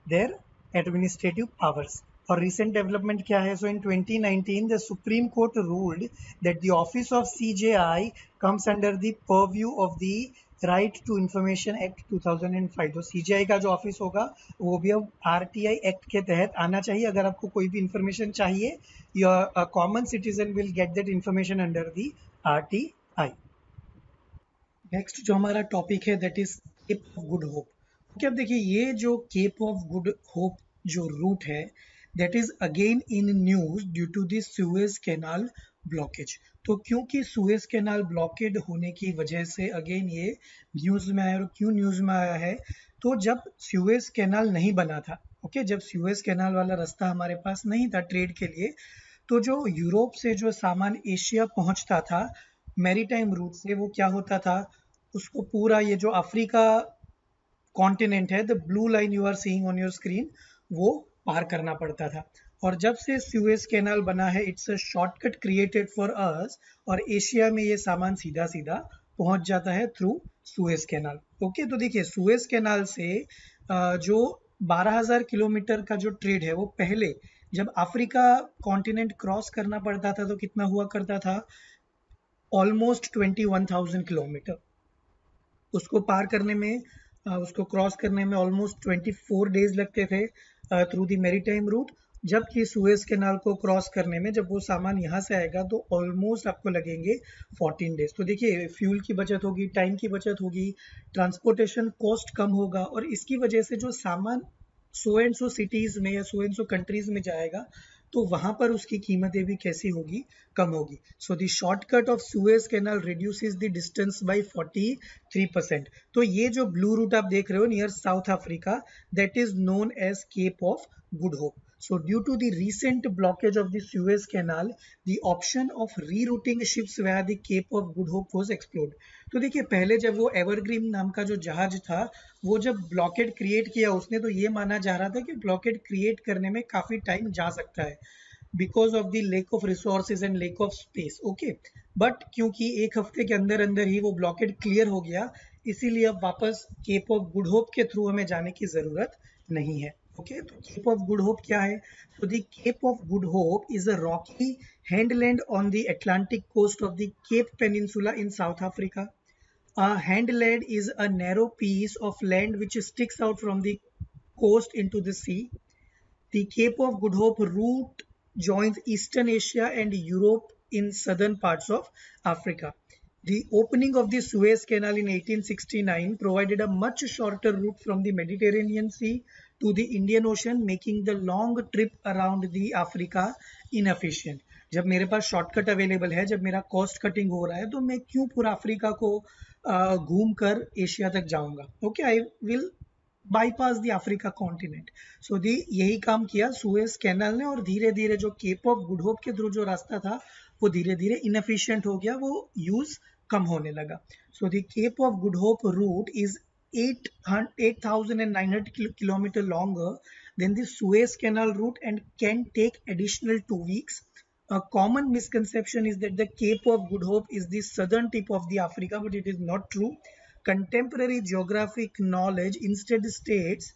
their administrative powers और recent development क्या है? So, in 2019 the Supreme Court ruled that the office of CJI comes under the purview of the right to information act 2005 तो CGI का जो office होगा, वो भी अब आरटीआई एक्ट के तहत आना चाहिए। अगर आपको कोई भी इंफॉर्मेशन चाहिए your common citizen will get that information under the RTI next जो हमारा टॉपिक है that is Cape of Good Hope okay अब देखिए, ये जो केप ऑफ़ गुड होप जो रूट है that is again in news due to this Suez Canal blockage तो क्योंकि सुएज कैनाल ब्लॉकेड होने की वजह से अगेन ये न्यूज़ में आया और क्यों न्यूज़ में आया है? तो जब सुएज कैनाल नहीं बना था ओके जब सुएज कैनाल वाला रास्ता हमारे पास नहीं था ट्रेड के लिए तो जो यूरोप से जो सामान एशिया पहुँचता था मैरीटाइम रूट से वो क्या होता था? उसको पूरा ये जो अफ्रीका कॉन्टिनेंट है the blue line you are seeing on your screen वो पार करना पड़ता था। और जब से स्यूएस कैनाल बना है it's a shortcut created for us और एशिया में ये सामान सीधा सीधा पहुँच जाता है थ्रू सुएज कैनाल ओके तो देखिए सुएज कैनाल से जो 12,000 किलोमीटर का जो ट्रेड है वो पहले जब अफ्रीका कॉन्टिनेंट क्रॉस करना पड़ता था तो कितना हुआ करता था? Almost 21,000 kilometre. उसको पार करने में उसको क्रॉस करने में ऑलमोस्ट 24 डेज़ लगते थे। Through the maritime route जबकि सुएज कैनाल को क्रॉस करने में जब वो सामान यहाँ से आएगा तो ऑलमोस्ट आपको लगेंगे 14 डेज़ तो देखिए फ्यूल की बचत होगी टाइम की बचत होगी ट्रांसपोर्टेशन कॉस्ट कम होगा और इसकी वजह से जो सामान सो एंड सो सिटीज़ में या सो एंड सो कंट्रीज़ में जाएगा तो वहाँ पर उसकी कीमतें भी कैसी होगी? कम होगी। So the shortcut of Suez Canal reduces the distance by forty three percent तो ये जो ब्लू रूट आप देख रहे हो near South Africa that is known as Cape of Good Hope So due to the recent blockage of the Suez Canal, the option of rerouting ships via the Cape of Good Hope was explored. तो देखिए पहले जब वो evergreen नाम का जो जहाज़ था वो जब ब्लॉकेड क्रिएट किया उसने तो ये माना जा रहा था कि ब्लॉकेड क्रिएट करने में काफ़ी टाइम जा सकता है because of the lack of resources and lack of space okay but क्योंकि एक हफ़्ते के अंदर अंदर ही वो ब्लॉकेड क्लियर हो गया इसीलिए अब वापस केप ऑफ़ गुड होप के थ्रू हमें जाने की ज़रूरत नहीं है okay तो cape of good hope क्या है so the cape of good hope is a rocky headland on the atlantic coast of the cape peninsula in south africa a headland is a narrow piece of land which sticks out from the coast into the sea the cape of good hope route joins eastern asia and europe in southern parts of africa the opening of the Suez Canal in 1869 provided a much shorter route from the Mediterranean Sea to the Indian Ocean, making the long trip around the Africa inefficient. जब मेरे पास shortcut available है जब मेरा cost cutting हो रहा है तो मैं क्यों पूरा अफ्रीका को घूम कर एशिया तक जाऊँगा? Okay I will bypass Africa continent so the यही काम किया सुएज कैनल ने और धीरे धीरे जो केप ऑफ़ गुड होप के थ्रू जो रास्ता था वो धीरे धीरे इनएफिशिएंट हो गया वो यूज़ कम होने लगा. So the Cape of Good Hope route is 8,900 kilometer longer than the Suez Canal route and can take additional two weeks. A common misconception is that the Cape of Good Hope is the southern tip of the Africa, but it is not true. Contemporary geographic knowledge instead states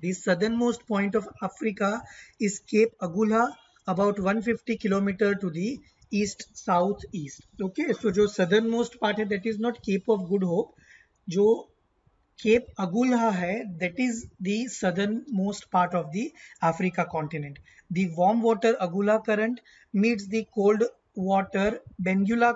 the southernmost point of Africa is Cape Agulha, about 150 kilometer to the east southeast. Okay, so जो southernmost part है that is not Cape of Good Hope. जो Cape Agulhas है that is the southernmost part of the Africa continent the warm water Agulhas current meets the cold water Benguela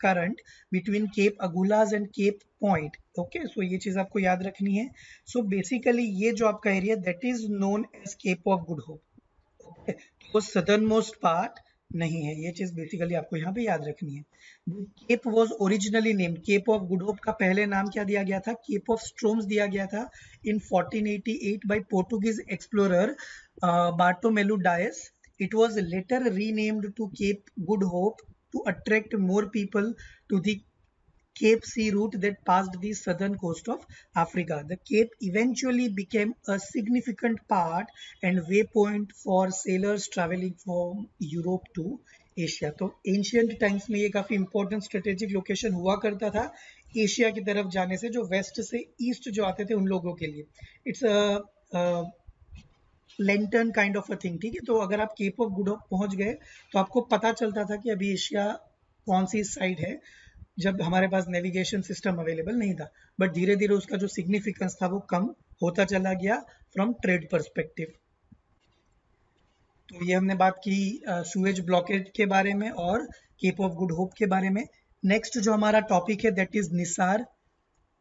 current between Cape Agulhas and Cape Point okay so ये चीज़ आपको याद रखनी है। सो so basically ये जो आपका area that is known as Cape of Good Hope okay southernmost part नहीं है। ये चीज़ बेसिकली आपको यहाँ पे याद रखनी है। Cape was originally name Cape of Good Hope का पहले नाम क्या दिया गया था? केप ऑफ़ स्ट्रोम्स दिया गया था in 1488 by Portuguese explore Bartolomeu Dias it was later renamed to Cape Good Hope to attract more people to the Cape Sea route that passed the southern coast of Africa. The Cape eventually became a significant part and waypoint for sailors traveling from Europe to Asia तो ancient times में ये काफ़ी important strategic location हुआ करता था Asia की तरफ़ जाने से जो वेस्ट से ईस्ट जो आते थे उन लोगों के लिए it's lantern kind of a thing ठीक है तो अगर आप केप ऑफ़ गुड पहुँच गए तो आपको पता चलता था कि अभी एशिया कौन सी साइड है जब हमारे पास नेविगेशन सिस्टम अवेलेबल नहीं था बट धीरे धीरे उसका जो सिग्निफिकेंस था वो कम होता चला गया फ्रॉम ट्रेड परस्पेक्टिव तो ये हमने बात की सुएज ब्लॉकेज के बारे में और केप ऑफ़ गुड होप के बारे में नेक्स्ट जो हमारा टॉपिक है that is NISAR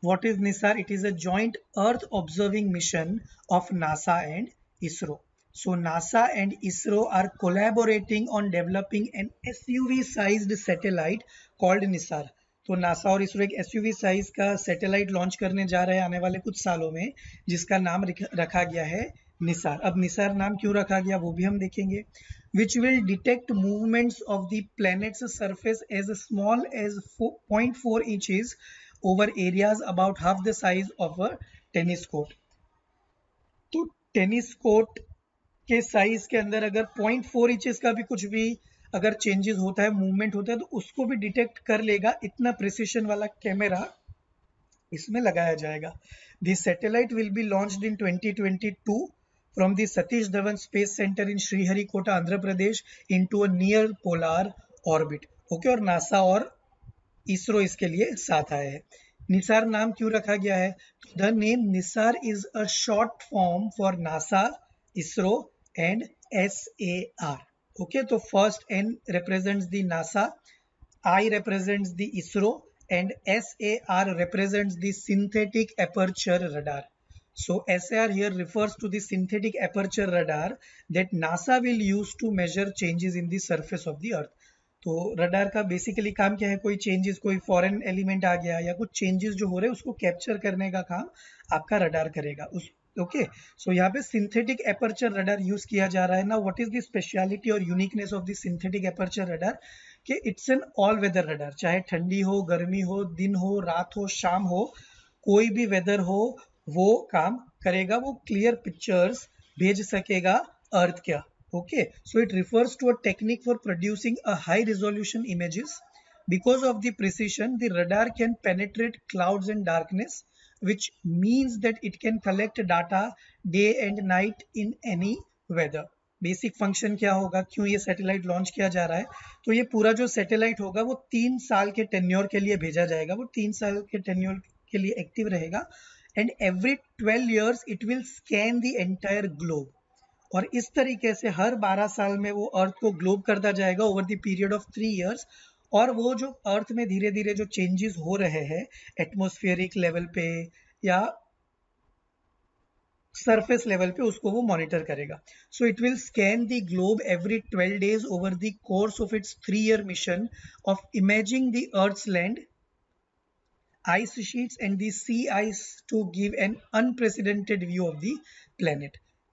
what is NISAR it is a joint earth observing mission of NASA and ISRO. So, NASA and ISRO are collaborating on developing an SUV sized satellite called NISAR. तो NASA और इसरो एक SUV size का satellite launch करने जा रहे हैं आने वाले कुछ सालों में, जिसका नाम रखा गया है निसार। अब निसार नाम क्यों रखा गया, वो भी हम देखेंगे। Which will detect movements of the planet's surface as small as 0.4 inches over areas about half the size of a tennis court तो टेनिस कोर्ट के साइज़ के अंदर अगर पॉइंट फोर इंचेस का भी कुछ भी अगर चेंजेस होता है मूवमेंट होता है तो उसको भी डिटेक्ट कर लेगा इतना प्रिसिशन वाला कैमरा इसमें लगाया जाएगा। This satellite will be launched in 2022 from the Satish Dhawan Space Centre in Sriharikota Andhra Pradesh into a near polar orbit okay और नासा और इसरो इसके लिए साथ आए हैं। निसार नाम क्यों रखा गया है? The name NISAR is a short form for NASA ISRO and S A R okay तो first N represents the NASA I represents the ISRO and SAR represents the synthetic aperture radar. So SAR here refers to the synthetic aperture radar that NASA will use to measure changes in the surface of the earth. तो radar का basically काम क्या है कोई changes कोई foreign element आ गया या कुछ चेंजेस जो हो रहे हैं उसको कैप्चर करने का काम आपका रडार करेगा उस ओके सो यहाँ पे सिंथेटिक एपर्चर रडार यूज़ किया जा रहा है। ना व्हाट इज़ द स्पेशलिटी और uniqueness of the synthetic aperture radar कि it's an all weather radar चाहे ठंडी हो गर्मी हो दिन हो रात हो शाम हो कोई भी वेदर हो वो काम करेगा वो क्लियर पिक्चर्स भेज सकेगा अर्थ क्या okay so it refers to a technique for producing a high resolution images. Because of the precision, the radar can penetrate clouds and darkness, which means that it can collect data day and night in any weather. Basic function क्या होगा? क्यों ये satellite launch किया जा रहा है? तो ये पूरा जो सैटेलाइट होगा, वो तीन साल के टेन्योर के लिए भेजा जाएगा। वो तीन साल के टेन्योर के लिए एक्टिव रहेगा। And every twelve years it will scan the entire globe और इस तरीके से हर 12 साल में वो अर्थ को ग्लोब करता जाएगा over the period of three years और वो जो अर्थ में धीरे धीरे जो चेंजेस हो रहे हैं एटमोस्फियरिक लेवल पे या सरफेस लेवल पे, उसको वो मॉनिटर करेगा। So it will scan the globe every 12 days over the course of its three year mission of imaging the earth's land ice sheets, and the sea ice to give an unprecedented view of the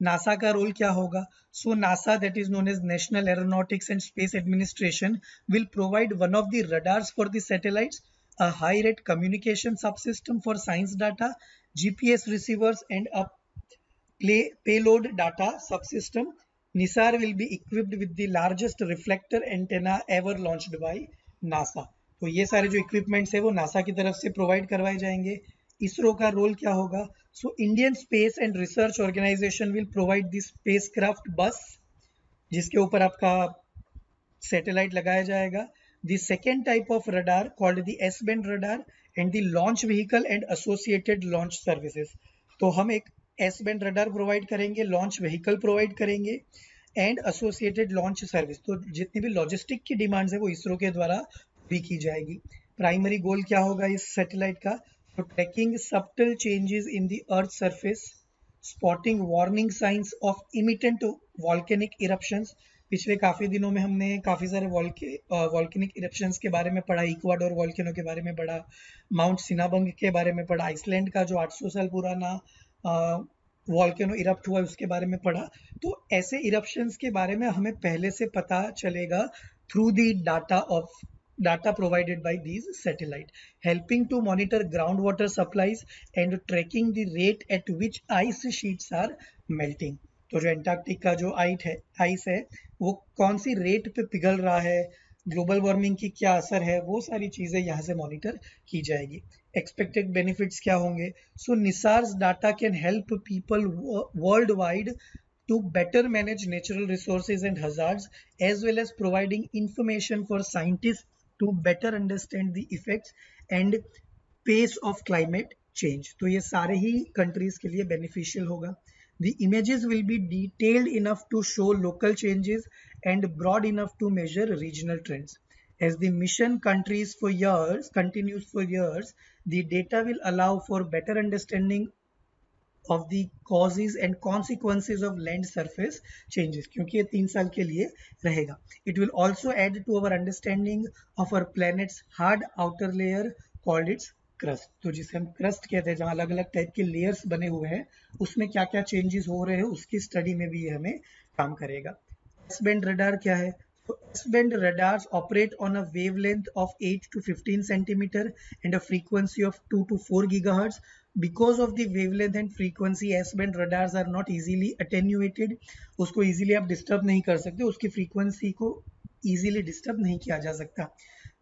NASA का role क्या होगा? So NASA that is known as National Aeronautics and Space Administration will provide one of the radars for the satellites a high rate communication subsystem for science data GPS receivers and a play payload data subsystem NISAR will be equipped with the largest reflector antenna ever launched by NASA तो ये सारे जो equipments है, वो NASA की तरफ़ से provide करवाए जाएँगे। इसरो का रोल क्या होगा? So Indian Space and Research Organisation will provide this spacecraft bus जिसके ऊपर आपका सैटेलाइट लगाया जाएगा। The second type of radar called the S band radar and the launch vehicle and associated launch services तो हम एक एस बैंड रडार प्रोवाइड करेंगे launch vehicle provide करेंगे एंड एसोसिएटेड लॉन्च सर्विस तो जितनी भी लॉजिस्टिक की डिमांड्स है, वो इसरो के द्वारा भी की जाएगी। प्राइमरी गोल क्या होगा इस सैटेलाइट का? So tracking subtle changes in the Earth's surface, spotting warning signs of imminent volcanic eruptions, पिछले काफ़ी दिनों में हमने काफ़ी सारे वॉल्केनिक इरप्शंस के बारे में पढ़ा इक्वाडोर वॉल्केनो के बारे में पढ़ा माउंट सिनाबंग के बारे में पढ़ा आइसलैंड का जो 800 साल पुराना वॉल्केनो इरप्ट हुआ उसके बारे में पढ़ा। तो ऐसे इरप्शंस के बारे में हमें पहले से पता चलेगा through the data of data provided by these satellite helping to monitor groundwater supplies and tracking the rate at which ice sheets are melting तो जो एंटार्क्टिक का जो आइट है आइस है वो कौन सी रेट पे पिघल रहा है ग्लोबल वार्मिंग की क्या असर है वो सारी चीज़ें यहाँ से मॉनिटर की जाएगी एक्सपेक्टेड बेनिफिट्स क्या होंगे so NISAR's data can help people worldwide to better manage natural resources and hazards as well as providing information for scientists to better understand the effects and pace of climate change तो ये सारे ही countries के लिए beneficial होगा The images will be detailed enough to show local changes and broad enough to measure regional trends. As the mission countries for years continues for years, the data will allow for better understanding of the causes and consequences of land surface changes क्योंकि ये तीन साल के लिए रहेगा it will also add to our understanding of our planet's hard outer layer called its crust तो जिसे हम क्रस्ट कहते हैं जहाँ अलग अलग टाइप के लेयर्स बने हुए हैं उसमें क्या क्या चेंजेस हो रहे हैं उसकी स्टडी में भी ये हमें काम करेगा एस बैंड रडार क्या है So S-band radars operate on a wavelength of 8 to 15 centimeter and a frequency of 2 to 4 gigahertz. Because of the wavelength and frequency S band radars are not easily attenuated उसको easily आप disturb नहीं कर सकते, उसकी frequency को easily disturb नहीं किया जा सकता।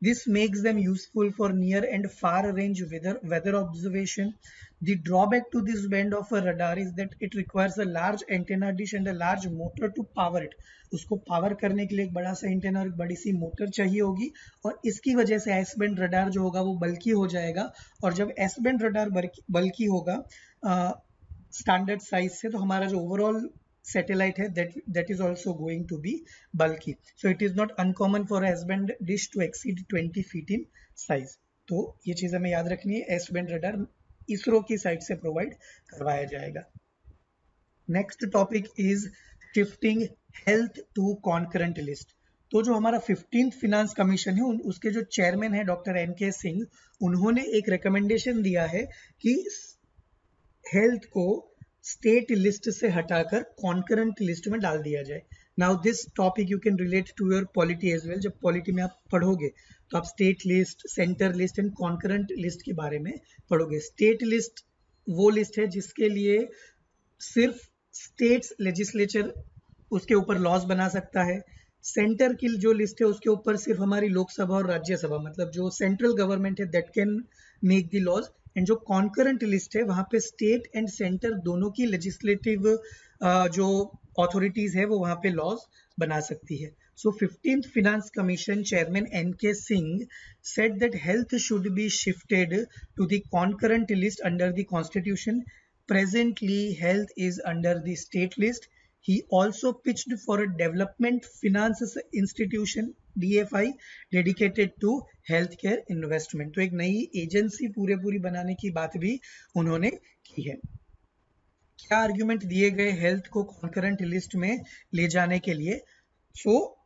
This makes them useful for near and far range weather weather observation The drawback to this band of a radar is that it requires a large antenna dish and a large motor to power it. उसको power करने के लिए एक बड़ा सा antenna और एक बड़ी सी मोटर चाहिए होगी और इसकी वजह से एस बैंड रडार जो होगा वो बल्कि हो जाएगा और जब एस बैंड रडार बल्कि होगा स्टैंडर्ड साइज़ से तो हमारा जो overall satellite that that is also going to be bulky so it is not uncommon for a S-band dish to exceed 20 feet in size तो ये चीज़ हमें याद रखनी है एस बैंड रडार इसरो की साइड से प्रोवाइड करवाया जाएगा। Next topic is shifting health to concurrent list तो जो हमारा फिफ्टींथ फिनांस कमीशन है उसके जो चेयरमैन है डॉक्टर एन के सिंह उन्होंने एक रिकमेंडेशन दिया है कि हेल्थ को स्टेट लिस्ट से हटाकर कॉन्करेंट लिस्ट में डाल दिया जाए। Now this topic you can relate to your polity as well जब पॉलिटी में आप पढ़ोगे तो आप state list centre list and concurrent list के बारे में पढ़ोगे। स्टेट लिस्ट वो लिस्ट है जिसके लिए सिर्फ़ स्टेट्स लेजिस्लेचर उसके ऊपर लॉज बना सकता है। सेंटर की जो लिस्ट है उसके ऊपर सिर्फ़ हमारी लोकसभा और राज्यसभा मतलब जो सेंट्रल गवर्नमेंट है that can make the laws and जो कॉन्करेंट लिस्ट है, वहाँ पे स्टेट एंड सेंटर दोनों की लेजिस्लेटिव जो अथॉरिटीज है, वो वहाँ पे लॉज बना सकती है। So fifteenth Finance Commission chairman N K Singh said that health should be shifted to the concurrent list under the constitution presently, health is under the state list. He also pitched for a development finance DFI dedicated to health care investment तो एक नई agency पूरे पूरी बनाने की बात भी उन्होंने की है। क्या आर्ग्यूमेंट दिए गए हेल्थ को कॉन्करेंट लिस्ट में ले जाने के लिए? सो so,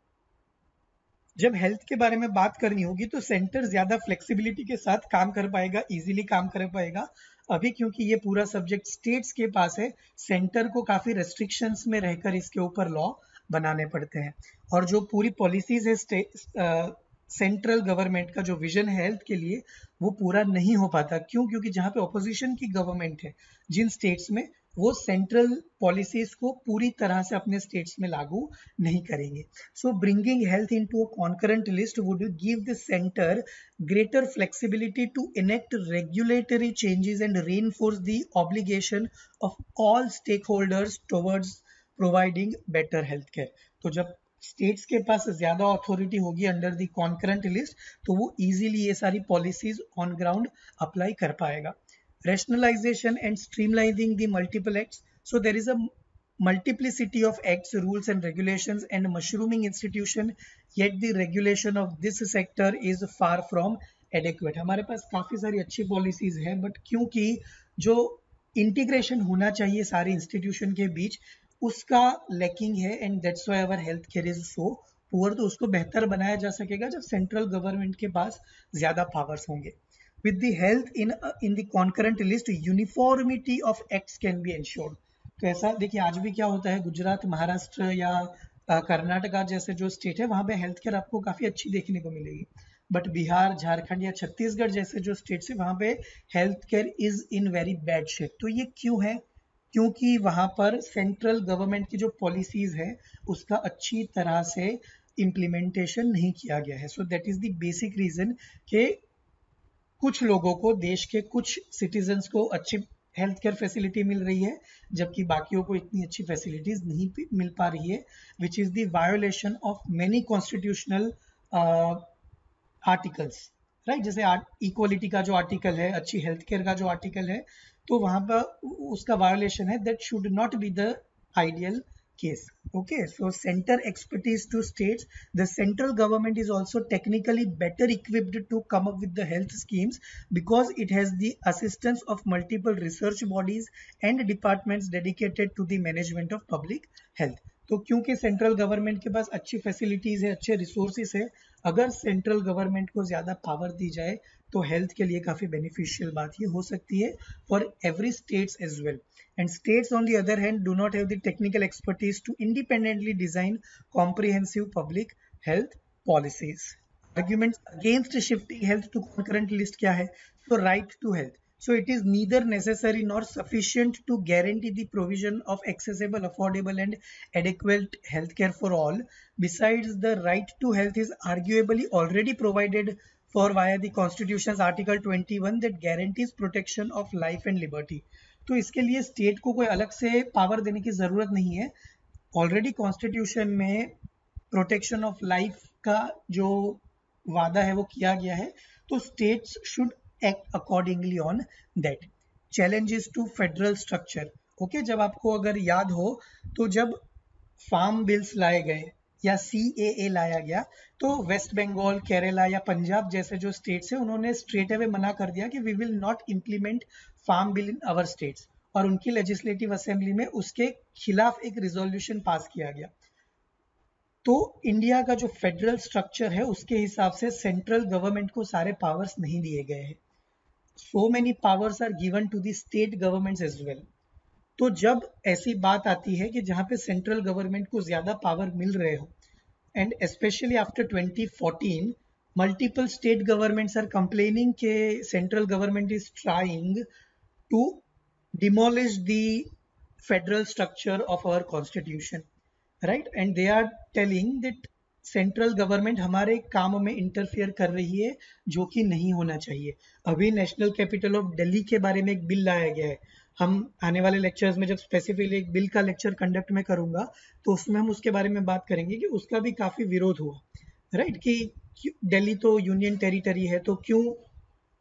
जब हेल्थ के बारे में बात करनी होगी तो सेंटर ज़्यादा फ्लेक्सिबिलिटी के साथ काम कर पाएगा इजीली काम कर पाएगा। अभी क्योंकि ये पूरा सब्जेक्ट स्टेट्स के पास है सेंटर को काफ़ी रेस्ट्रिक्शंस में रहकर इसके ऊपर लॉ बनाने पड़ते हैं। और जो पूरी पॉलिसीज़ है सेंट्रल गवर्नमेंट का जो विजन हेल्थ के लिए, वो पूरा नहीं हो पाता। क्यों? क्योंकि जहाँ पे ऑपोजिशन की गवर्नमेंट है, जिन स्टेट्स में, वो सेंट्रल पॉलिसीज़ को पूरी तरह से अपने स्टेट्स में लागू नहीं करेंगे। So bringing health into a concurrent list would give the centre greater flexibility to enact regulatory changes and reinforce the obligation of all stakeholders towards providing better health care तो जब स्टेट्स के पास ज़्यादा authority होगी under the concurrent list तो वो easily ये सारी पॉलिसीज़ ऑन ग्राउंड अप्लाई कर पाएगा। Rationalisation and streamlining the multiple act so there is a multiplicity of act rules and regulation and mushrooming institution yet the regulation of this sector is far from adequate हमारे पास काफ़ी सारी अच्छी policies हैं but क्योंकि जो integration होना चाहिए सारे इंस्टीट्यूशन के बीच उसका लैकिंग है and that's why our health care is so poor तो उसको बेहतर बनाया जा सकेगा जब सेंट्रल गवर्नमेंट के पास ज़्यादा पावर्स होंगे। With the in uh, in the concurrent list uniformity of acts can be ensured. तो ऐसा देखिए आज भी क्या होता है गुजरात महाराष्ट्र या कर्नाटका जैसे जो स्टेट है वहाँ पे हेल्थ केयर आपको काफ़ी अच्छी देखने को मिलेगी। बट बिहार झारखंड या छत्तीसगढ़ जैसे जो स्टेट्स है वहाँ पे health care is in very bad shape तो ये क्यों है? क्योंकि वहाँ पर सेंट्रल गवर्नमेंट की जो पॉलिसीज़ है, उसका अच्छी तरह से इम्प्लीमेंटेशन नहीं किया गया है। So that is the basic reason के कुछ लोगों को, देश के कुछ सिटीजन्स को अच्छी हेल्थ केयर फैसिलिटी मिल रही है, जबकि बाकियों को इतनी अच्छी फैसिलिटीज़ नहीं मिल पा रही है which is the violation of many constitutional articles right जैसे इक्वलिटी का जो आर्टिकल है, अच्छी हेल्थ केयर का जो आर्टिकल है तो वहाँ पर उसका वायोलेशन है that should not be the ideal case okay so centre expertise to state the central government is also technically better equipped to come up with the health schemes because it has the assistance of multiple research bodies and department dedicated to the management of public health तो क्योंकि central government के पास अच्छी facilities है, अच्छे resources है, अगर central government को ज़्यादा पावर दी जाए तो हेल्थ के लिए काफ़ी बेनिफिशियल बात ये हो सकती है for every states as well and states on the other hand do not have the technical expertise to independently design comprehensive public health policies arguments against shifting health to concurrent list kya hai so right to health so it is neither necessary nor sufficient to guarantee the provision of accessible affordable and adequate healthcare for all besides the right to health is arguably already provided for via the constitution's article 21 that guarantees protection of life and liberty. तो इसके लिए state को कोई अलग से power देने की ज़रूरत नहीं है। ऑलरेडी कॉन्स्टिट्यूशन में प्रोटेक्शन ऑफ़ लाइफ का जो वादा है वो किया गया है। तो states should act accordingly on that challenges to federal structure okay जब आपको अगर याद हो तो जब फार्म बिल्स लाए गए या सी ए ए लाया गया तो वेस्ट बंगाल केरला या पंजाब जैसे जो स्टेट्स है, उन्होंने स्ट्रेट अवे मना कर दिया कि we will not implement farm bill in our states और उनकी लेजिस्लेटिव असेंबली में उसके खिलाफ एक रिजोल्यूशन पास किया गया। तो इंडिया का जो फेडरल स्ट्रक्चर है, उसके हिसाब से सेंट्रल गवर्नमेंट को सारे पावर्स नहीं दिए गए हैं। So many powers are given to the state government as well तो जब ऐसी बात आती है कि जहाँ पे सेंट्रल गवर्नमेंट को ज़्यादा पावर मिल रहे हो and specially after 2014 multiple state governments are complaining के central government is trying to demolish the federal structure of our constitution right and they are telling that central government हमारे काम में interfere कर रही है, जो कि नहीं होना चाहिए। अभी नेशनल कैपिटल ऑफ़ दिल्ली के बारे में एक बिल लाया गया है। हम आने वाले लेक्चर्स में जब स्पेसिफिकली एक बिल का लेक्चर कंडक्ट में करूँगा तो उसमें हम उसके बारे में बात करेंगे कि उसका भी काफ़ी विरोध हुआ। राइट कि दिल्ली तो यूनियन टेरिटरी है तो क्यों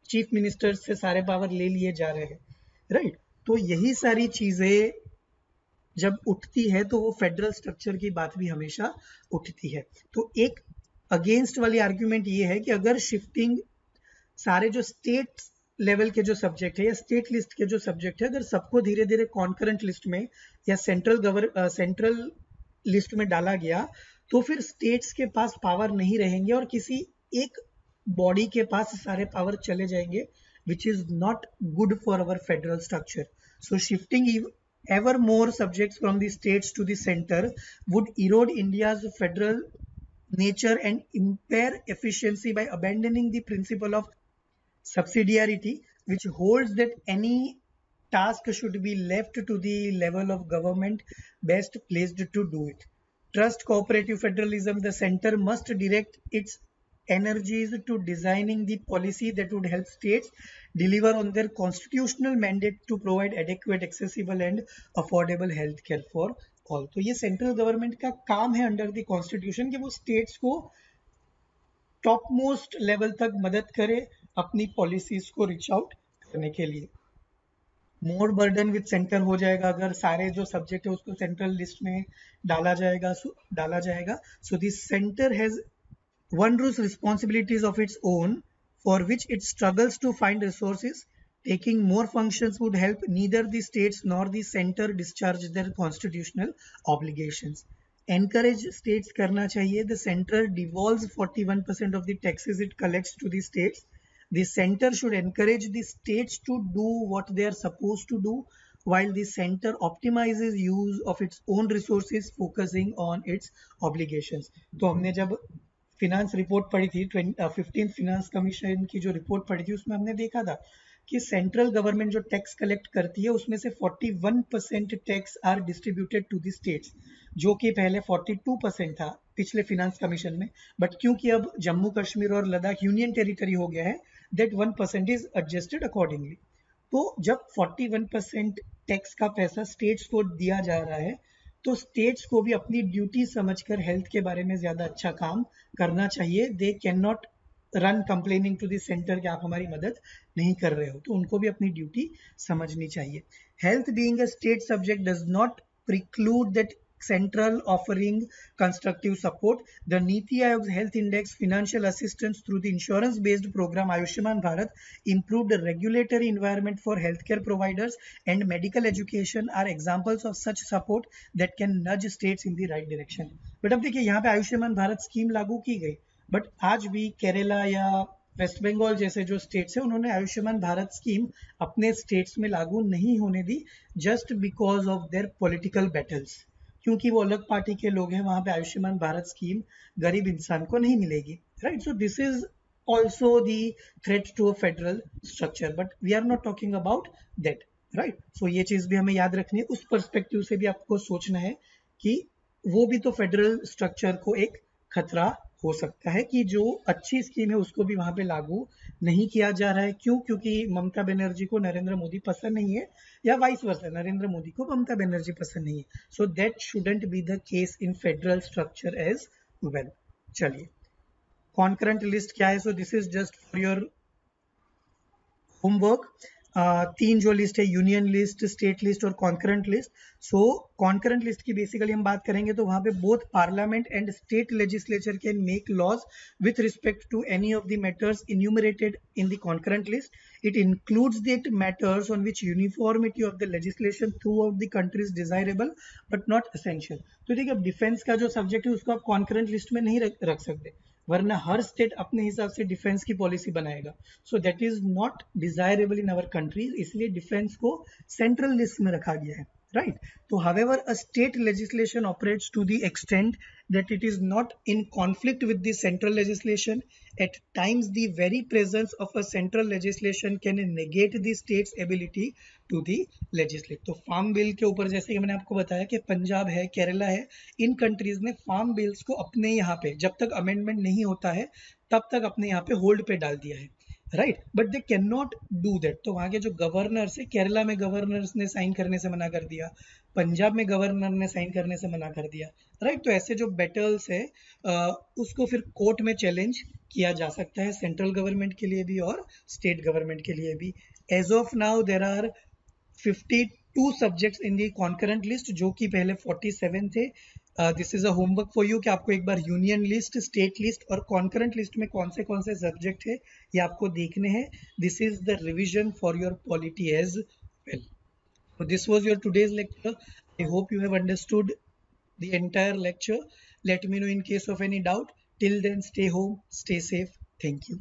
चीफ मिनिस्टर से सारे पावर ले लिए जा रहे हैं? राइट तो यही सारी चीज़ें जब उठती है तो वो फेडरल स्ट्रक्चर की बात भी हमेशा उठती है। तो एक अगेंस्ट वाली आर्ग्यूमेंट ये है कि अगर शिफ्टिंग सारे जो स्टेट लेवल के जो सब्जेक्ट है या स्टेट लिस्ट के जो सब्जेक्ट है, अगर सबको धीरे धीरे कॉन्करेंट लिस्ट में या सेंट्रल गवर सेंट्रल लिस्ट में डाला गया तो फिर स्टेट्स के पास पावर नहीं रहेंगे और किसी एक बॉडी के पास सारे पावर चले जाएँगे which is not good for our federal structure so shifting ever more subject from the states to the centre would erode India federal nature and impair efficiency by abandoning the principle of subsidiarity, which holds that any task should be left to the level of government best placed to do it trust cooperative federalism, the center must direct its energies to designing the policy that would help states deliver on their constitutional mandate to provide adequate, accessible and affordable health care for all. तो ये central government का काम है under the constitution कि वो states को top most level तक मदद करे अपनी पॉलिसीज़ को रिच आउट करने के लिए मोर बर्डन विद सेंटर हो जाएगा अगर सारे जो सब्जेक्ट है उसको सेंट्रल लिस्ट में डाला जाएगा डाला जाएगा so this centre has onerous responsibilities of its own for which it struggles to find resources taking more functions would help neither the states nor the center discharge their constitutional obligations encourage states karna chahiye the center devolves 41% of the taxes it collects to the states the center should encourage the states to do what they are supposed to do while the center optimizes use of its own resources, focusing on its obligations. तो हमने जब finance report पढ़ी थी fifteen finance commission की जो report पढ़ी थी, उसमें हमने देखा था कि सेंट्रल गवर्नमेंट जो टैक्स कलेक्ट करती है, उसमें से 41 percent tax are distributed to the states जो कि पहले 42 परसेंट था पिछले फिनांस कमीशन में। बट क्योंकि अब जम्मू कश्मीर और लद्दाख यूनियन टेरिटरी हो गया है that one percent is adjusted accordingly तो जब 41 परसेंट टैक्स का पैसा स्टेट्स को दिया जा रहा है तो स्टेट्स को भी अपनी ड्यूटी समझकर हेल्थ के बारे में ज़्यादा अच्छा काम करना चाहिए। They can not run complaining to centre कि आप हमारी मदद नहीं कर रहे हो। तो उनको भी अपनी ड्यूटी समझनी चाहिए। Health being a state subject does not preclude that central offering constructive support. The Niti Aayog's Health Index financial assistance through the insurance-based program Ayushman Bharat improved the regulatory environment for healthcare providers and medical education are examples of such support that can nudge states in the right direction. But अब देखिए यहाँ पे Ayushman Bharat scheme लागू की गई but आज भी केरला या वेस्ट बंगाल जैसे जो स्टेट्स है उन्होंने आयुष्मान भारत स्कीम अपने स्टेट्स में लागू नहीं होने दी just because of their political battles क्योंकि वो अलग पार्टी के लोग हैं, वहाँ पे आयुष्मान भारत स्कीम गरीब इंसान को नहीं मिलेगी right so this is also the threat to federal structure but we are not talking about that right सो ये चीज़ भी हमें याद रखनी है। उस परस्पेक्टिव से भी आपको सोचना है कि वो भी तो फेडरल स्ट्रक्चर को एक खतरा हो सकता है कि जो अच्छी स्कीम है उसको भी वहाँ पे लागू नहीं किया जा रहा है। क्यों? क्योंकि ममता बनर्जी को नरेंद्र मोदी पसंद नहीं है, या वाइस वर्सा नरेंद्र मोदी को ममता बनर्जी पसंद नहीं है। So that shouldn't be the case in federal structure as well चलिए कॉन्करेंट लिस्ट क्या है? So this is just for your homework तीन जो लिस्ट है यूनियन लिस्ट स्टेट लिस्ट और concurrent list so concurrent list की बेसिकली हम बात करेंगे तो वहाँ पे both parliament and state legislature can make laws with respect to any of the matters enumerated in the concurrent list it includes the matters on which uniformity of the legislation throughout the country is desirable, but not essential. तो देखिए, अब defence का जो subject है, उसको आप concurrent list में नहीं रख सकते। वरना हर स्टेट अपने हिसाब से डिफेंस की पॉलिसी बनाएगा। So that is not desirable in our countries इसलिए डिफेंस को सेंट्रल लिस्ट में रखा गया है राइट तो however a state legislation operates to the extent that it is not in conflict with the central legislation at times the very presence of a central legislation can negate the state's ability to the legislate तो farm bill के ऊपर जैसे कि मैंने आपको बताया कि पंजाब है, केरला है, इन कंट्रीज़ ने फार्म बिल्स को अपने यहाँ पे, जब तक अमेंडमेंट नहीं होता है, तब तक अपने यहाँ पे होल्ड पे डाल दिया है। Right but they can not do that तो वहाँ के जो गवर्नर्स है, केरला में गवर्नर्स ने साइन करने से मना कर दिया, पंजाब में गवर्नर ने साइन करने से मना कर दिया। Right right? तो ऐसे जो बैटल्स है उसको फिर कोर्ट में चैलेंज किया जा सकता है सेंट्रल गवर्नमेंट के लिए भी और स्टेट गवर्नमेंट के लिए भी। As of now there are 52 subjects in the concurrent list जो कि पहले 47 थे। This is a homework for you कि आपको एक बार यूनियन लिस्ट स्टेट लिस्ट और कॉन्करेंट लिस्ट में कौन से कौन से सब्जेक्ट है, ये आपको देखने हैं। This is the revision for your polity as well this was your today's lecture I hope you have understood the entire lecture let me know in case of any doubt till then stay home stay safe thank you